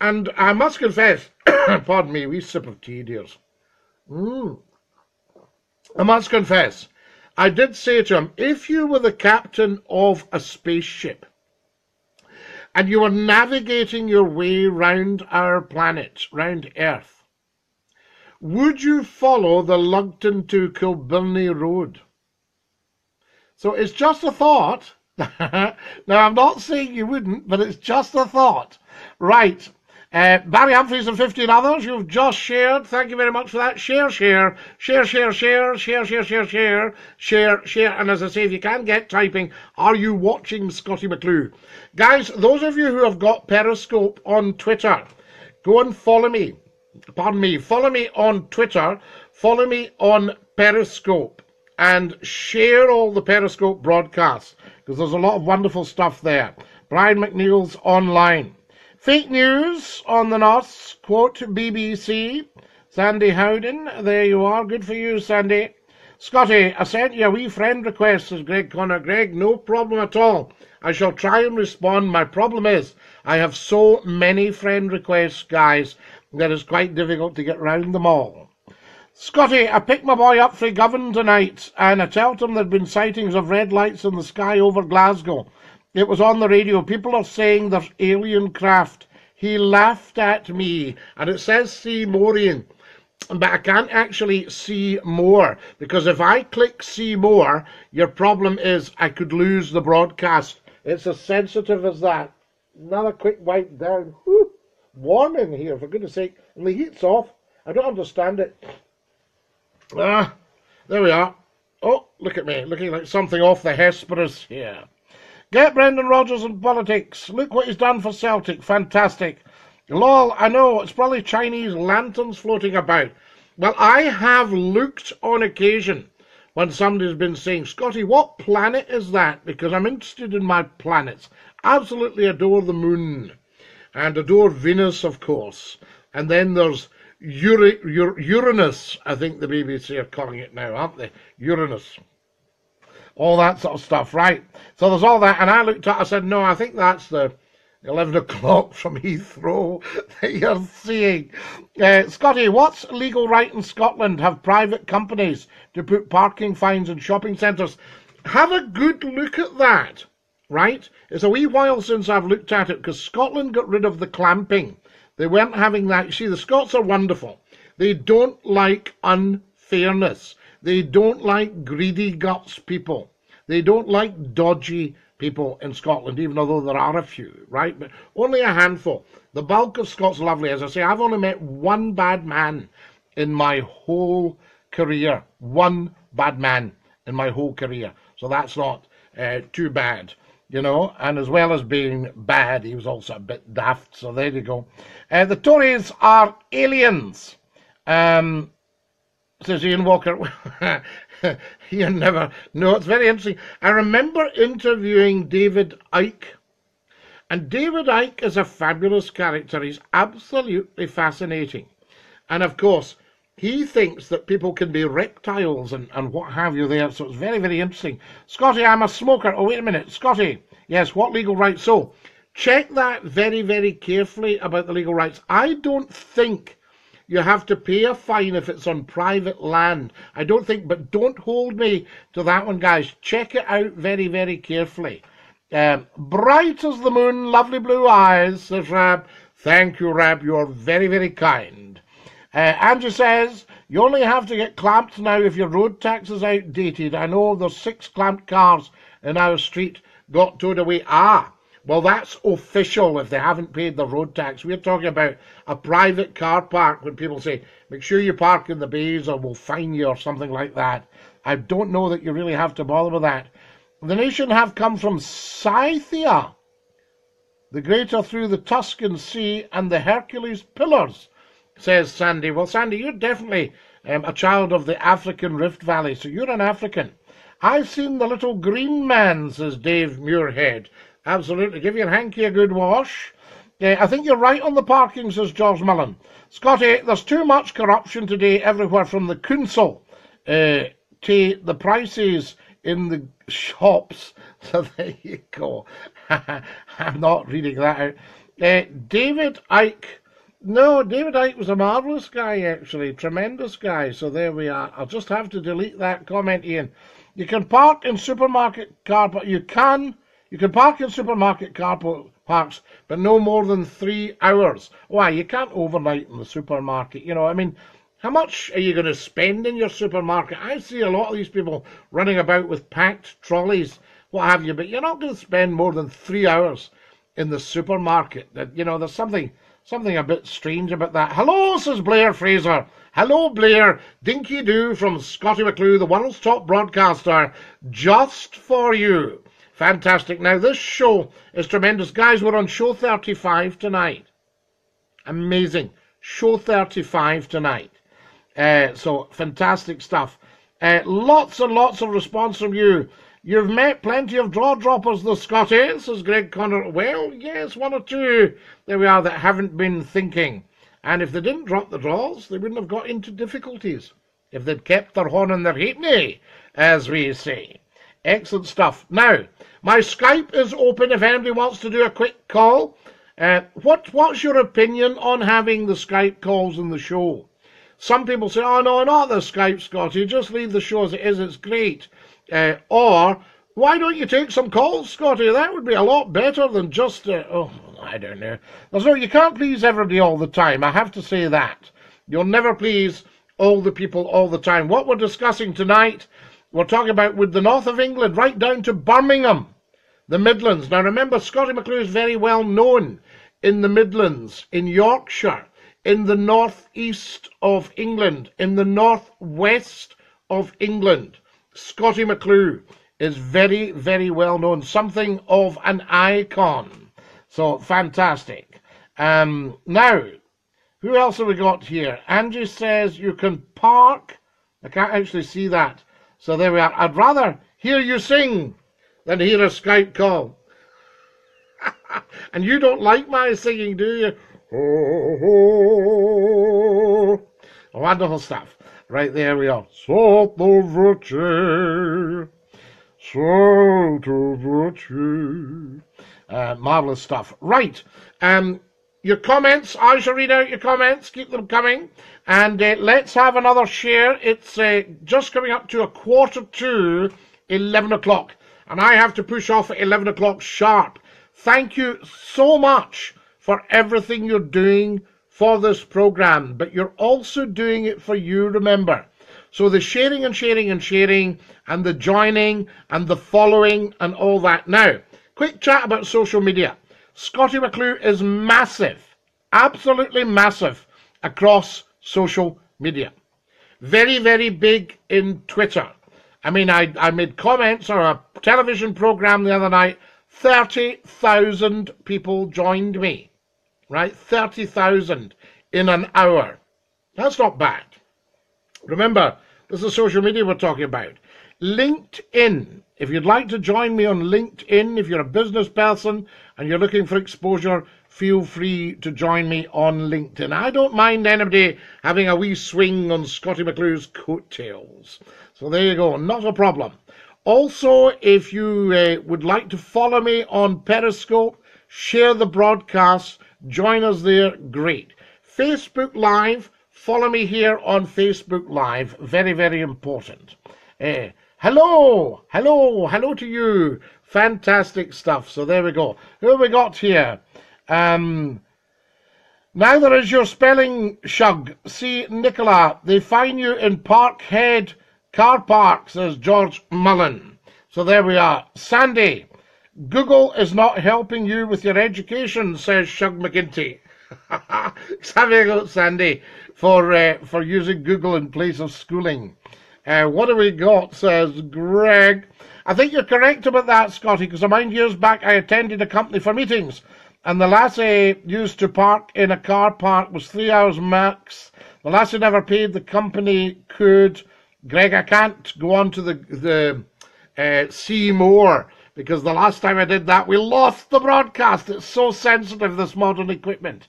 And I must confess, pardon me, we sip of tea, dears. Mm. I must confess, I did say to him, if you were the captain of a spaceship, and you are navigating your way round our planet, round Earth, would you follow the Lugton to Kilbirnie Road? So it's just a thought. now, I'm not saying you wouldn't, but it's just a thought. Right. Uh, Barry Humphries and 15 others, you've just shared. Thank you very much for that. Share, share, share, share, share, share, share, share, share, share, share. And as I say, if you can get typing, are you watching Scottie McClue? Guys, those of you who have got Periscope on Twitter, go and follow me. Pardon me, follow me on Twitter, follow me on Periscope, and share all the Periscope broadcasts because there's a lot of wonderful stuff there. Brian McNeil's online. Fake news on the NOS, quote BBC. Sandy Howden, there you are. Good for you, Sandy. Scotty, I sent you a wee friend request, says Greg Connor. Greg, no problem at all. I shall try and respond. My problem is I have so many friend requests, guys, that it's quite difficult to get round them all. Scotty, I picked my boy up for Govan tonight, and I told him there'd been sightings of red lights in the sky over Glasgow. It was on the radio. People are saying there's alien craft. He laughed at me, and it says see Morian, but I can't actually see more because if I click see more, your problem is I could lose the broadcast. It's as sensitive as that. Another quick wipe down. Warm in here, for goodness sake. And the heat's off. I don't understand it. Ah, there we are. Oh, look at me, looking like something off the Hesperus here. Get Brendan Rodgers in politics. Look what he's done for Celtic. Fantastic. Lol, I know, it's probably Chinese lanterns floating about. Well, I have looked on occasion when somebody's been saying, Scotty, what planet is that? Because I'm interested in my planets. Absolutely adore the moon. And adore Venus, of course. And then there's Ur- Ur- Uranus, I think the BBC are calling it now, aren't they? Uranus all that sort of stuff, right? So there's all that, and I looked at, I said, no, I think that's the 11 o'clock from Heathrow that you're seeing. Uh, Scotty, what's legal right in Scotland? Have private companies to put parking fines in shopping centres? Have a good look at that, right? It's a wee while since I've looked at it because Scotland got rid of the clamping. They weren't having that. You see, the Scots are wonderful. They don't like unfairness. They don't like greedy guts people. They don't like dodgy people in Scotland, even though there are a few, right? But only a handful. The bulk of Scots lovely. As I say, I've only met one bad man in my whole career. One bad man in my whole career. So that's not uh, too bad, you know. And as well as being bad, he was also a bit daft. So there you go. Uh, the Tories are aliens. Um, says Ian Walker. you never know. It's very interesting. I remember interviewing David Icke. And David Icke is a fabulous character. He's absolutely fascinating. And of course, he thinks that people can be reptiles and, and what have you there. So it's very, very interesting. Scotty, I'm a smoker. Oh, wait a minute. Scotty, yes, what legal rights? So check that very, very carefully about the legal rights. I don't think you have to pay a fine if it's on private land. I don't think, but don't hold me to that one, guys. Check it out very, very carefully. Um, bright as the moon, lovely blue eyes, says Rab. Thank you, Rab. You're very, very kind. Uh, Andrew says, you only have to get clamped now if your road tax is outdated. I know there's six clamped cars in our street got towed away. Ah, well, that's official if they haven't paid the road tax. We're talking about a private car park when people say, make sure you park in the bays or we'll fine you or something like that. I don't know that you really have to bother with that. The nation have come from Scythia, the greater through the Tuscan Sea and the Hercules Pillars, says Sandy. Well, Sandy, you're definitely um, a child of the African Rift Valley, so you're an African. I've seen the little green man, says Dave Muirhead. Absolutely. Give your hanky a good wash. Uh, I think you're right on the parking, says George Mullen. Scotty, there's too much corruption today everywhere from the council uh, to the prices in the shops. So there you go. I'm not reading that out. Uh, David Icke. No, David Icke was a marvellous guy, actually. Tremendous guy. So there we are. I'll just have to delete that comment, Ian. You can park in supermarket car, but you can you can park in supermarket car parks, but no more than three hours. Why? You can't overnight in the supermarket. You know, I mean, how much are you going to spend in your supermarket? I see a lot of these people running about with packed trolleys, what have you, but you're not going to spend more than three hours in the supermarket. That you know, there's something something a bit strange about that. Hello, says Blair Fraser. Hello, Blair. Dinky Doo from Scottie McClue, the world's top broadcaster, just for you. Fantastic. Now, this show is tremendous. Guys, we're on show 35 tonight. Amazing. Show 35 tonight. Uh, so, fantastic stuff. Uh, lots and lots of response from you. You've met plenty of draw droppers, the Scotty, says Greg Connor. Well, yes, one or two. There we are that haven't been thinking. And if they didn't drop the draws, they wouldn't have got into difficulties. If they'd kept their horn in their halfpenny, as we say. Excellent stuff. Now, my Skype is open if anybody wants to do a quick call. Uh, what What's your opinion on having the Skype calls in the show? Some people say, oh, no, not the Skype, Scotty. Just leave the show as it is. It's great. Uh, or, why don't you take some calls, Scotty? That would be a lot better than just, uh, oh, I don't know. There's no, you can't please everybody all the time. I have to say that. You'll never please all the people all the time. What we're discussing tonight we're talking about with the north of England right down to Birmingham, the Midlands. Now remember, Scottie McClue is very well known in the Midlands, in Yorkshire, in the northeast of England, in the northwest of England. Scottie McClue is very, very well known, something of an icon. So fantastic. Um, now, who else have we got here? Angie says you can park. I can't actually see that. So there we are. I'd rather hear you sing than hear a Skype call. and you don't like my singing, do you? Oh, wonderful stuff. Right there we are. Sotto voce, sotto voce. Uh, marvelous stuff. Right. Um, your comments, I shall read out your comments. Keep them coming. And uh, let's have another share. It's uh, just coming up to a quarter to 11 o'clock. And I have to push off at 11 o'clock sharp. Thank you so much for everything you're doing for this program, but you're also doing it for you, remember. So the sharing and sharing and sharing and the joining and the following and all that. Now, quick chat about social media. Scottie McClue is massive, absolutely massive across social media. Very, very big in Twitter. I mean, I, I made comments on a television program the other night. 30,000 people joined me right? 30,000 in an hour. That's not bad. Remember, this is social media we're talking about. LinkedIn. If you'd like to join me on LinkedIn, if you're a business person and you're looking for exposure, feel free to join me on LinkedIn. I don't mind anybody having a wee swing on Scottie McClue's coattails. So there you go, not a problem. Also, if you uh, would like to follow me on Periscope, share the broadcast, Join us there. Great. Facebook Live. Follow me here on Facebook Live. Very, very important. Uh, hello. Hello. Hello to you. Fantastic stuff. So there we go. Who have we got here? Um, Neither is your spelling shug. See, Nicola, they find you in Parkhead car park, says George Mullen. So there we are. Sandy, Google is not helping you with your education, says Shug McGinty. Xavier Sandy for uh, for using Google in place of schooling. Uh, what have we got? Says Greg. I think you're correct about that, Scotty, because I mind years back I attended a company for meetings, and the lassie used to park in a car park was three hours max. The lassie never paid. The company could. Greg, I can't go on to the the uh, see more because the last time I did that, we lost the broadcast. It's so sensitive, this modern equipment.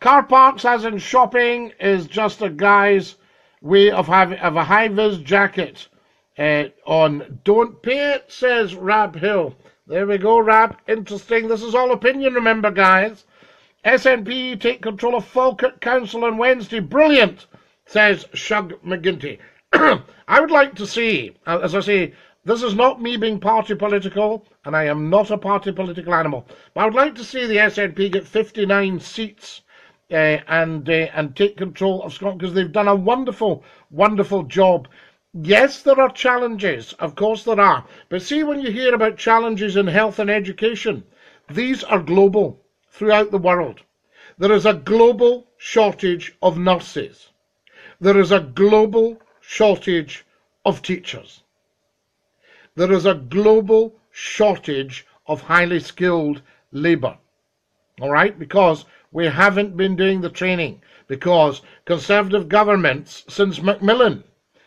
Car parks, as in shopping, is just a guy's way of having of a high vis jacket uh, on. Don't pay it, says Rab Hill. There we go, Rab. Interesting. This is all opinion, remember, guys. SNP take control of Falkirk Council on Wednesday. Brilliant, says Shug McGinty. I would like to see, uh, as I say, this is not me being party political, and I am not a party political animal. But I would like to see the SNP get 59 seats uh, and uh, and take control of Scotland because they've done a wonderful, wonderful job. Yes, there are challenges, of course there are. But see, when you hear about challenges in health and education, these are global throughout the world. There is a global shortage of nurses. There is a global shortage of teachers there is a global shortage of highly skilled labour. All right, because we haven't been doing the training, because Conservative governments since Macmillan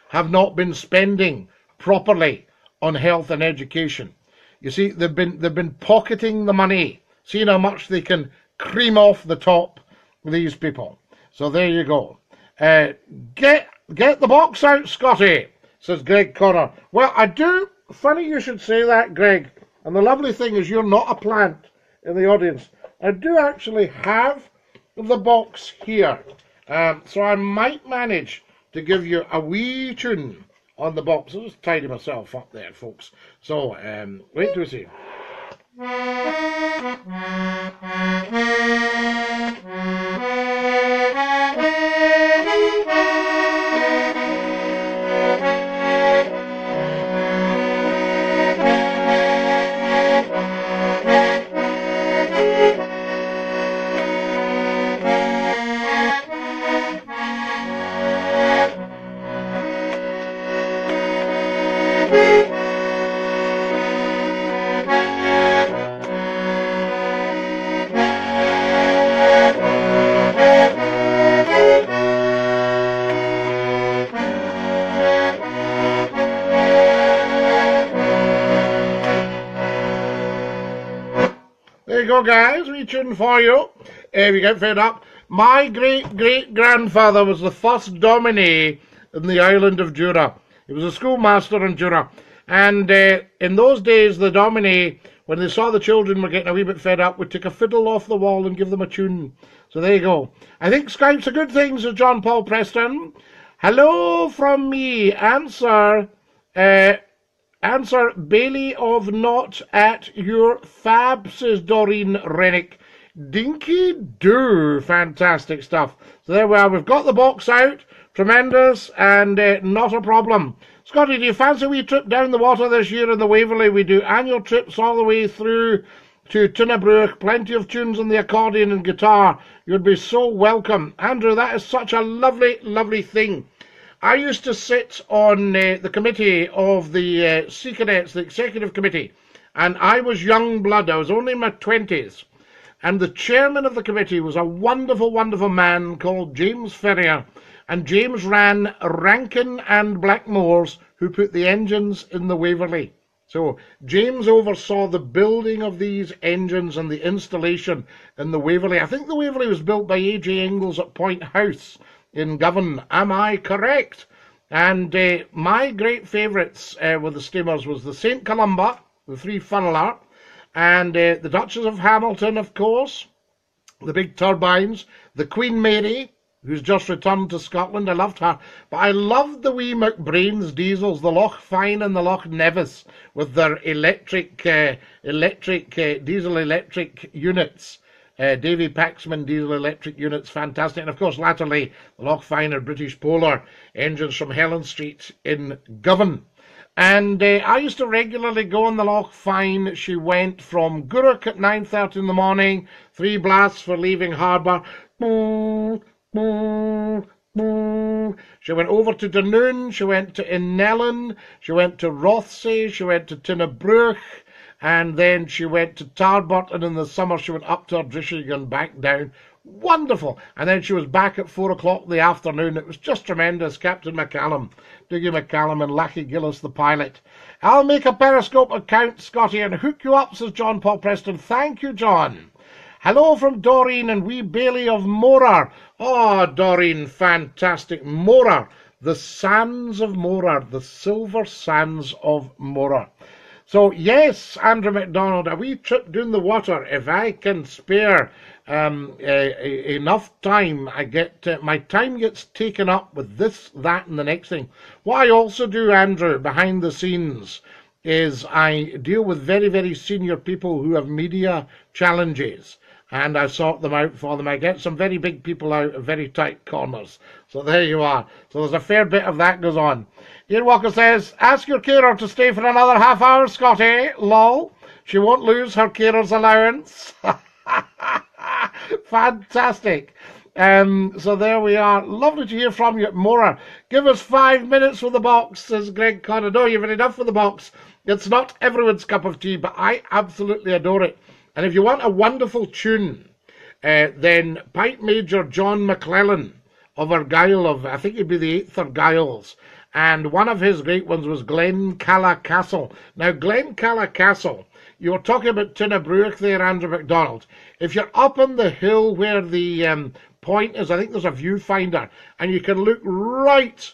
have not been spending properly on health and education. You see, they've been they've been pocketing the money, seeing how much they can cream off the top these people. So there you go. Uh, get get the box out, Scotty, says Greg Connor. Well, I do funny you should say that, Greg. And the lovely thing is, you're not a plant in the audience. I do actually have the box here. Um, so I might manage to give you a wee tune on the box. I'll just tidy myself up there, folks. So, um, wait to see. guys, we tuned for you. If you get fed up, my great great grandfather was the first dominie in the island of Jura. He was a schoolmaster in Jura. And uh, in those days, the dominie when they saw the children were getting a wee bit fed up, would take a fiddle off the wall and give them a tune. So there you go. I think Skype's a good thing, says John Paul Preston. Hello from me. Answer. Uh, answer Bailey of Not at your fab, says Doreen Rennick. Dinky do. Fantastic stuff. So there we are. We've got the box out. Tremendous and uh, not a problem. Scotty, do you fancy we trip down the water this year in the Waverley? We do annual trips all the way through to Tighnabruaich, plenty of tunes on the accordion and guitar. You'd be so welcome. Andrew, that is such a lovely, lovely thing. I used to sit on uh, the committee of the uh, Sea Cadets, the executive committee, and I was young blood. I was only in my 20s. And the chairman of the committee was a wonderful, wonderful man called James Ferrier. And James ran Rankin and Blackmores, who put the engines in the Waverley. So James oversaw the building of these engines and the installation in the Waverley. I think the Waverley was built by A.J. Inglis at Point House in Govan. Am I correct? And uh, my great favourites uh, with the steamers was the St. Columba, the three funneler, and uh, the Duchess of Hamilton, of course, the big turbines, the Queen Mary, who's just returned to Scotland. I loved her. But I loved the wee MacBrayne's diesels, the Loch Fyne and the Loch Nevis, with their electric, uh, electric, uh, diesel electric units. Uh, Davey Paxman diesel electric units, fantastic. And of course, latterly, the Loch Fyne and British Polar engines from Helen Street in Govan. And uh, I used to regularly go on the Loch Fyne. She went from Gourock at 9.30 in the morning, three blasts for leaving harbour. She went over to Dunoon, she went to Innellan, she went to Rothesay, she went to Tighnabruaich, and then she went to Tarbert, and in the summer she went up to Ardrishaig and back down. Wonderful! And then she was back at four o'clock in the afternoon. It was just tremendous. Captain McCallum, Dougie McCallum, and Lackey Gillis, the pilot. I'll make a periscope account, Scotty, and hook you up, says John Paul Preston. Thank you, John. Hello from Doreen and wee Bailey of Morar. Oh, Doreen, fantastic. Morar, the sands of Morar, the silver sands of Morar. So yes, Andrew McDonald, a wee trip down the water. If I can spare um, enough time, I get uh, my time gets taken up with this, that, and the next thing. What I also do, Andrew, behind the scenes, is I deal with very, very senior people who have media challenges and I sort them out for them. I get some very big people out of very tight corners. So there you are. So there's a fair bit of that goes on. Ian Walker says, ask your carer to stay for another half hour, Scotty. Lol. She won't lose her carer's allowance. Fantastic. Um, so there we are. Lovely to hear from you, Morar. Give us five minutes for the box, says Greg Connor. No, you've had enough for the box. It's not everyone's cup of tea, but I absolutely adore it. And if you want a wonderful tune, uh, then Pipe Major John McLellan of Argyll, of I think he'd be the eighth Argylls, and one of his great ones was Glencaladh Castle. Now, Glencaladh Castle, you were talking about Tighnabruaich there, Andrew MacDonald. If you're up on the hill where the um, point is, I think there's a viewfinder, and you can look right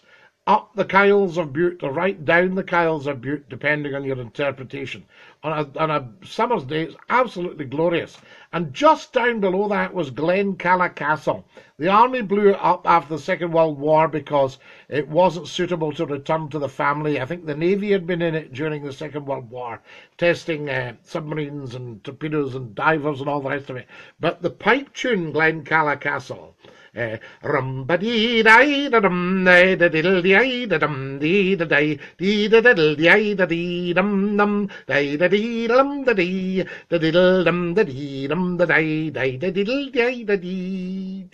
up the Kyles of Bute or right down the Kyles of Bute, depending on your interpretation. On a, on a summer's day, it's absolutely glorious. And just down below that was Glencaladh Castle. The army blew it up after the Second World War because it wasn't suitable to return to the family. I think the Navy had been in it during the Second World War, testing uh, submarines and torpedoes and divers and all the rest of it. But the pipe tune Glencaladh Castle Rum ba dee da da dum da da diddle dee da dum dee da day dee da diddle dee da dee dum dum da da dee dum da dee da diddle dum da dee dum da day da da diddle dee da dee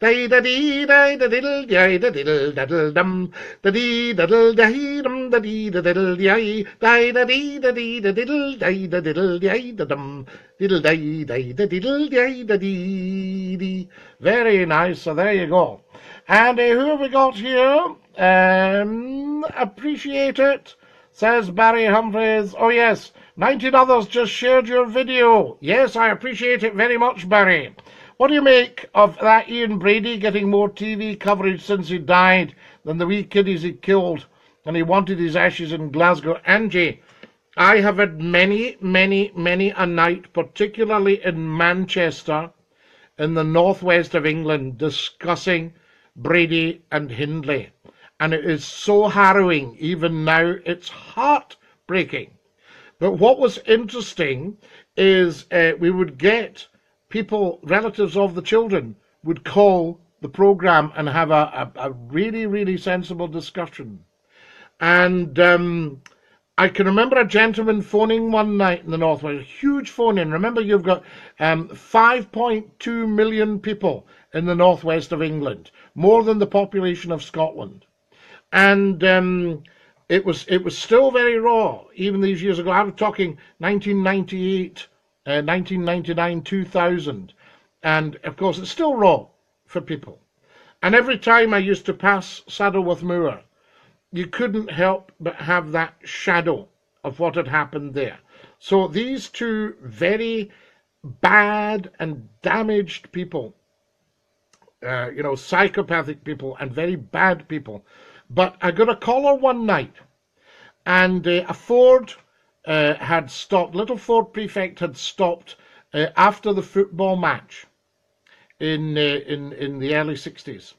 da da dee da da diddle dee da diddle daddle dum da dee daddle dee dum da dee da diddle dee da da dee da dee da diddle dee da diddle dee da dum diddle dee da da diddle dee da dee dee very nice. So there you go. And uh, who have we got here? Um, appreciate it, says Barry Humphries. Oh, yes, 19 others just shared your video. Yes, I appreciate it very much, Barry. What do you make of that Ian Brady getting more TV coverage since he died than the wee kiddies he killed and he wanted his ashes in Glasgow? Angie, I have had many, many, many a night, particularly in Manchester, in the northwest of England, discussing Brady and Hindley. And it is so harrowing, even now, it's heartbreaking. But what was interesting is uh, we would get people, relatives of the children, would call the program and have a, a, a really, really sensible discussion. And um, I can remember a gentleman phoning one night in the Northwest, a huge phone in. Remember, you've got um, 5.2 million people in the Northwest of England, more than the population of Scotland. And um, it was it was still very raw, even these years ago. I was talking 1998, uh, 1999, 2000. And of course, it's still raw for people. And every time I used to pass Saddleworth Moor, you couldn't help but have that shadow of what had happened there. So these two very bad and damaged people, uh, you know, psychopathic people and very bad people. But I got a caller one night, and uh, a Ford uh, had stopped, little Ford prefect had stopped uh, after the football match in, uh, in, in the early 60s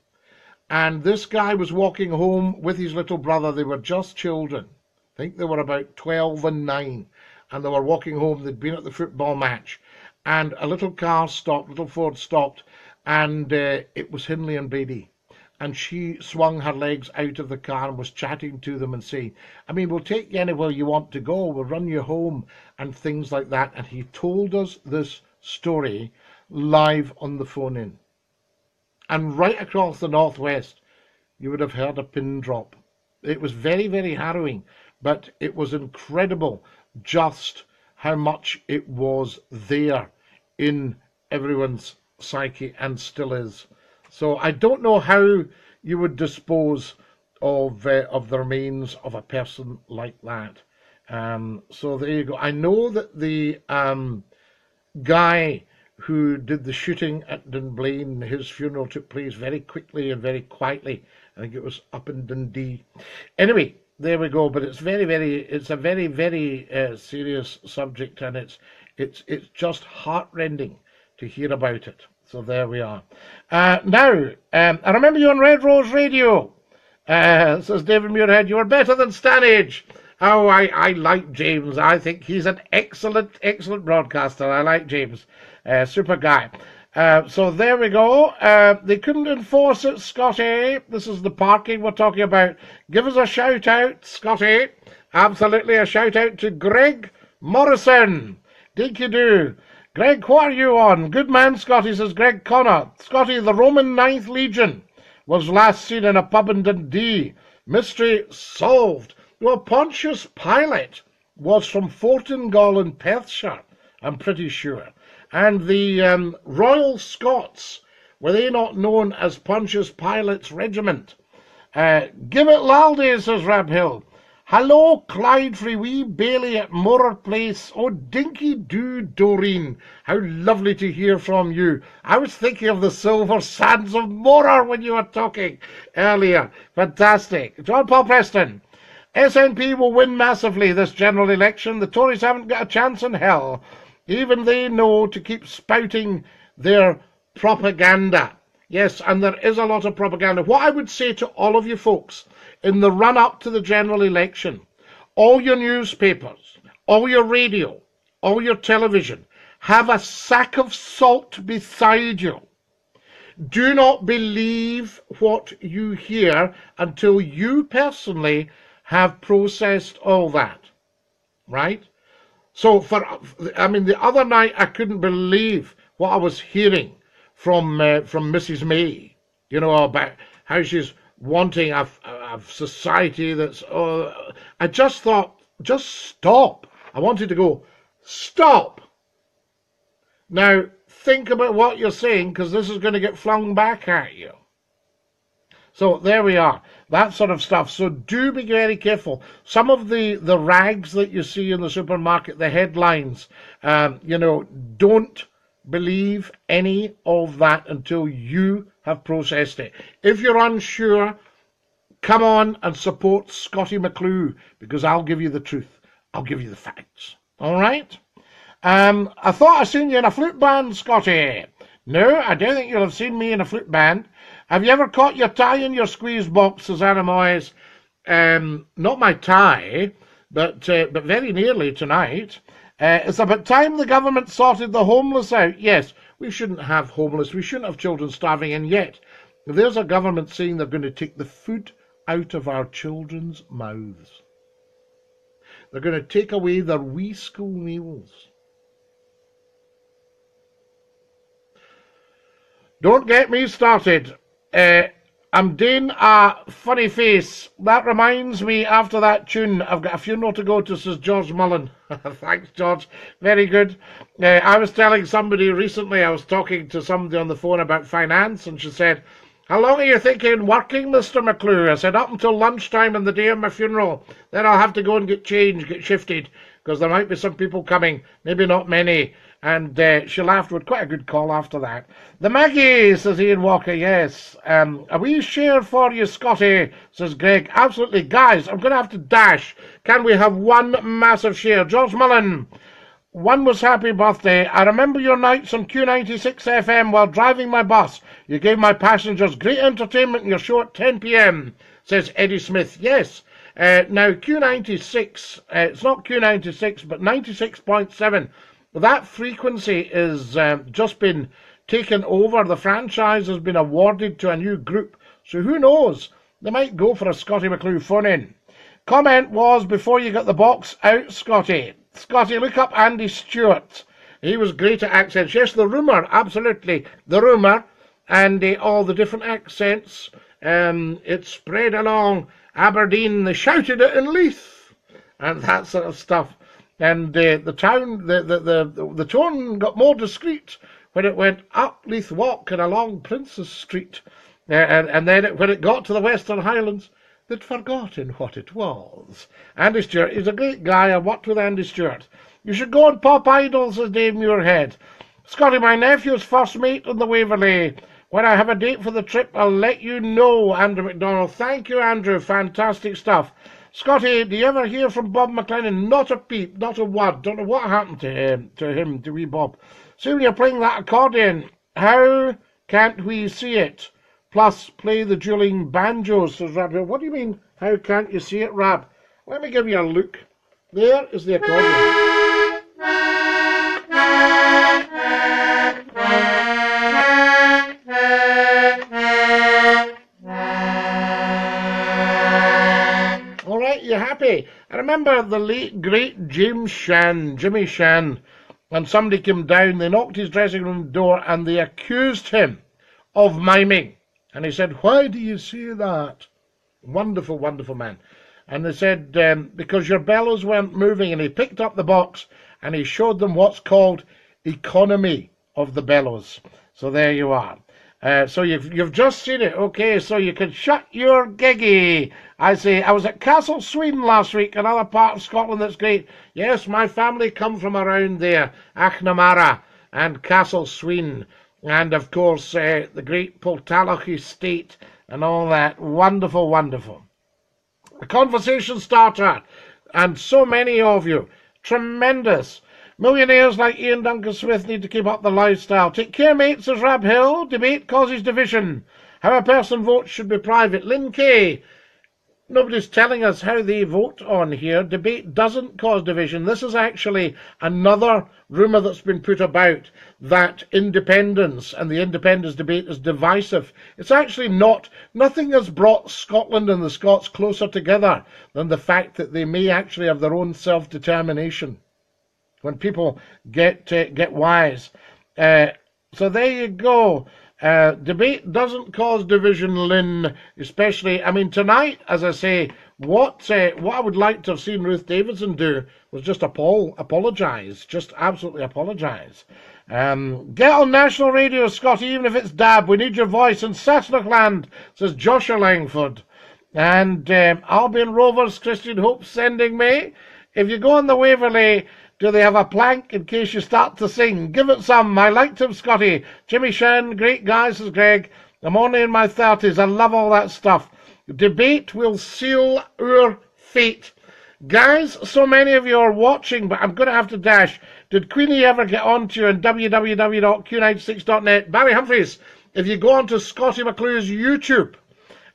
and this guy was walking home with his little brother. They were just children. I think they were about 12 and 9. And they were walking home. They'd been at the football match. And a little car stopped, little Ford stopped. And uh, it was Hindley and Brady. And she swung her legs out of the car and was chatting to them and saying, I mean, we'll take you anywhere you want to go. We'll run you home and things like that. And he told us this story live on the phone in and right across the northwest, you would have heard a pin drop. It was very, very harrowing, but it was incredible just how much it was there in everyone's psyche and still is. So I don't know how you would dispose of uh, of the remains of a person like that. Um, so there you go. I know that the um, guy who did the shooting at Dunblane. His funeral took place very quickly and very quietly. I think it was up in Dundee. Anyway, there we go. But it's very, very, it's a very, very uh, serious subject, and it's it's it's just heartrending to hear about it. So there we are. Uh, now, um, I remember you on Red Rose Radio. Uh, says David Muirhead, you are better than Stannage. Oh, I, I like James. I think he's an excellent, excellent broadcaster. I like James. Uh, super guy. Uh, so there we go. Uh, they couldn't enforce it, Scotty. This is the parking we're talking about. Give us a shout out, Scotty. Absolutely a shout out to Greg Morrison. Dinky do. Greg, what are you on? Good man, Scotty, says Greg Connor. Scotty, the Roman Ninth Legion was last seen in a pub in Dundee. Mystery solved. Well, Pontius Pilate was from Fortingall in Perthshire, I'm pretty sure. And the um, Royal Scots, were they not known as Pontius Pilate's regiment? Uh, give it laldy, says Rabhill. Hello, Clyde free wee Bailey at Morar Place. Oh, dinky do, Doreen. How lovely to hear from you. I was thinking of the silver sands of Morar when you were talking earlier. Fantastic. John Paul Preston. SNP will win massively this general election. The Tories haven't got a chance in hell. Even they know to keep spouting their propaganda. Yes, and there is a lot of propaganda. What I would say to all of you folks in the run up to the general election, all your newspapers, all your radio, all your television, have a sack of salt beside you. Do not believe what you hear until you personally have processed all that. Right? So for, I mean, the other night I couldn't believe what I was hearing from uh, from Mrs. May. You know about how she's wanting a, a society that's. Uh, I just thought, just stop. I wanted to go, stop. Now think about what you're saying because this is going to get flung back at you. So there we are. That sort of stuff. So do be very careful. Some of the, the rags that you see in the supermarket, the headlines, um, you know, don't believe any of that until you have processed it. If you're unsure, come on and support Scottie McClue because I'll give you the truth. I'll give you the facts. All right? Um, I thought I seen you in a flute band, Scotty. No, I don't think you'll have seen me in a flute band. Have you ever caught your tie in your squeeze box, Susanna Moyes? Um, not my tie, but uh, but very nearly tonight. Uh, it's about time the government sorted the homeless out. Yes, we shouldn't have homeless. We shouldn't have children starving. And yet, there's a government saying they're going to take the food out of our children's mouths. They're going to take away their wee school meals. Don't get me started. Uh, I'm doing a funny face. That reminds me, after that tune, I've got a funeral to go to, says George Mullen. Thanks, George. Very good. Uh, I was telling somebody recently, I was talking to somebody on the phone about finance, and she said, How long are you thinking working, Mr. McClue? I said, Up until lunchtime on the day of my funeral. Then I'll have to go and get changed, get shifted, because there might be some people coming. Maybe not many. And uh, she laughed with quite a good call after that. The Maggie, says Ian Walker, yes. Um, a wee share for you, Scotty, says Greg. Absolutely. Guys, I'm going to have to dash. Can we have one massive share? George Mullen. One was happy birthday. I remember your nights on Q96 FM while driving my bus. You gave my passengers great entertainment in your show at 10 p.m., says Eddie Smith. Yes. Uh, now, Q96, uh, it's not Q96, but 96.7 that frequency is um, just been taken over. The franchise has been awarded to a new group. So who knows? They might go for a Scottie McClue phone in. Comment was before you got the box out, Scotty. Scotty, look up Andy Stewart. He was great at accents. Yes, the rumour, absolutely. The rumour and all the different accents. Um, it spread along Aberdeen. They shouted it in Leith and that sort of stuff and uh, the town, the, the, the, the tone got more discreet when it went up Leith Walk and along Princes Street. Uh, and, and then it, when it got to the Western Highlands, they'd forgotten what it was. Andy Stewart is a great guy. I worked with Andy Stewart. You should go and pop idols, says Dave Muirhead. Scotty, my nephew's first mate on the Waverley. When I have a date for the trip, I'll let you know, Andrew McDonald. Thank you, Andrew. Fantastic stuff. Scotty, do you ever hear from Bob McLennan? Not a peep, not a word. Don't know what happened to him, to him, to wee Bob. Soon you're playing that accordion. How can't we see it? Plus, play the dueling banjos, says Rab. What do you mean, how can't you see it, Rab? Let me give you a look. There is the accordion. I remember the late, great James Shand, Jimmy Shand, when somebody came down, they knocked his dressing room door, and they accused him of miming. And he said, Why do you say that? Wonderful, wonderful man. And they said, um, Because your bellows weren't moving. And he picked up the box and he showed them what's called economy of the bellows. So there you are. Uh, so you've you've just seen it, okay? So you can shut your giggy. I say I was at Castle Sween last week, another part of Scotland that's great. Yes, my family come from around there, Achnamara and Castle Sween, and of course uh, the great Poltalloch estate and all that. Wonderful, wonderful. A conversation starter, and so many of you. Tremendous. Millionaires like Iain Duncan Smith need to keep up the lifestyle. Take care, mates, says Rab Hill. Debate causes division. How a person votes should be private. Lynn Kay. Nobody's telling us how they vote on here. Debate doesn't cause division. This is actually another rumour that's been put about that independence and the independence debate is divisive. It's actually not. Nothing has brought Scotland and the Scots closer together than the fact that they may actually have their own self-determination when people get get wise. Uh, so there you go. Uh, debate doesn't cause division, Lynn. Especially, I mean, tonight, as I say, what uh, what I would like to have seen Ruth Davidson do was just apol- apologise, just absolutely apologise. Um, get on national radio, Scotty, even if it's dab. We need your voice in Sassenachland, says Joshua Langford. And um, Albion Rovers, Christian Hope sending me. If you go on the Waverley, do they have a plank in case you start to sing? Give it some. I liked him, Scotty. Jimmy Shand, great guy, says Greg. I'm only in my thirties. I love all that stuff. Debate will seal our fate. Guys, so many of you are watching, but I'm going to have to dash. Did Queenie ever get on to you on www.q96.net? Barry Humphries, if you go on to Scottie McClue's YouTube,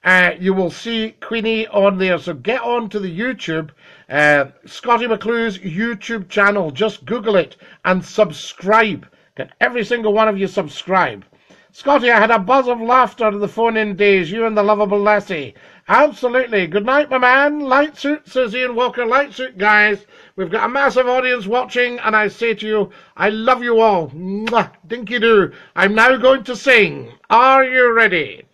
uh, you will see Queenie on there. So get on to the YouTube, uh, Scottie McClue's YouTube channel. Just Google it and subscribe. Get every single one of you subscribe. Scotty, I had a buzz of laughter in the phone-in days, you and the lovable lassie. Absolutely. Good night, my man. Light suit, says Ian Walker. Light suit, guys. We've got a massive audience watching, and I say to you, I love you all. Mwah, dinky doo. I'm now going to sing. Are you ready?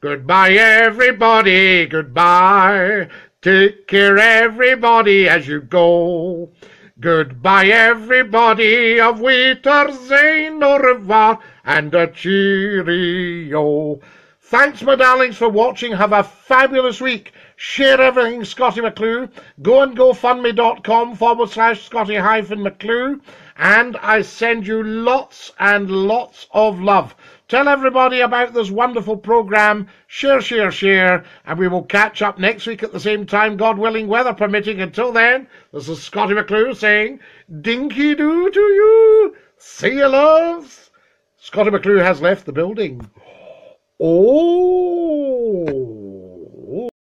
Goodbye, everybody. Goodbye. Take care, everybody, as you go. Goodbye, everybody. Auf Wiedersehen, au revoir, and a cheerio. Thanks, my darlings, for watching. Have a fabulous week. Share everything, Scottie McClue. Go and gofundme.com forward slash Scotty hyphen McClue. And I send you lots and lots of love. Tell everybody about this wonderful program. Share, share, share. And we will catch up next week at the same time, God willing, weather permitting. Until then, this is Scottie McClue saying, Dinky doo to you. See you, loves. Scottie McClue has left the building. Oh.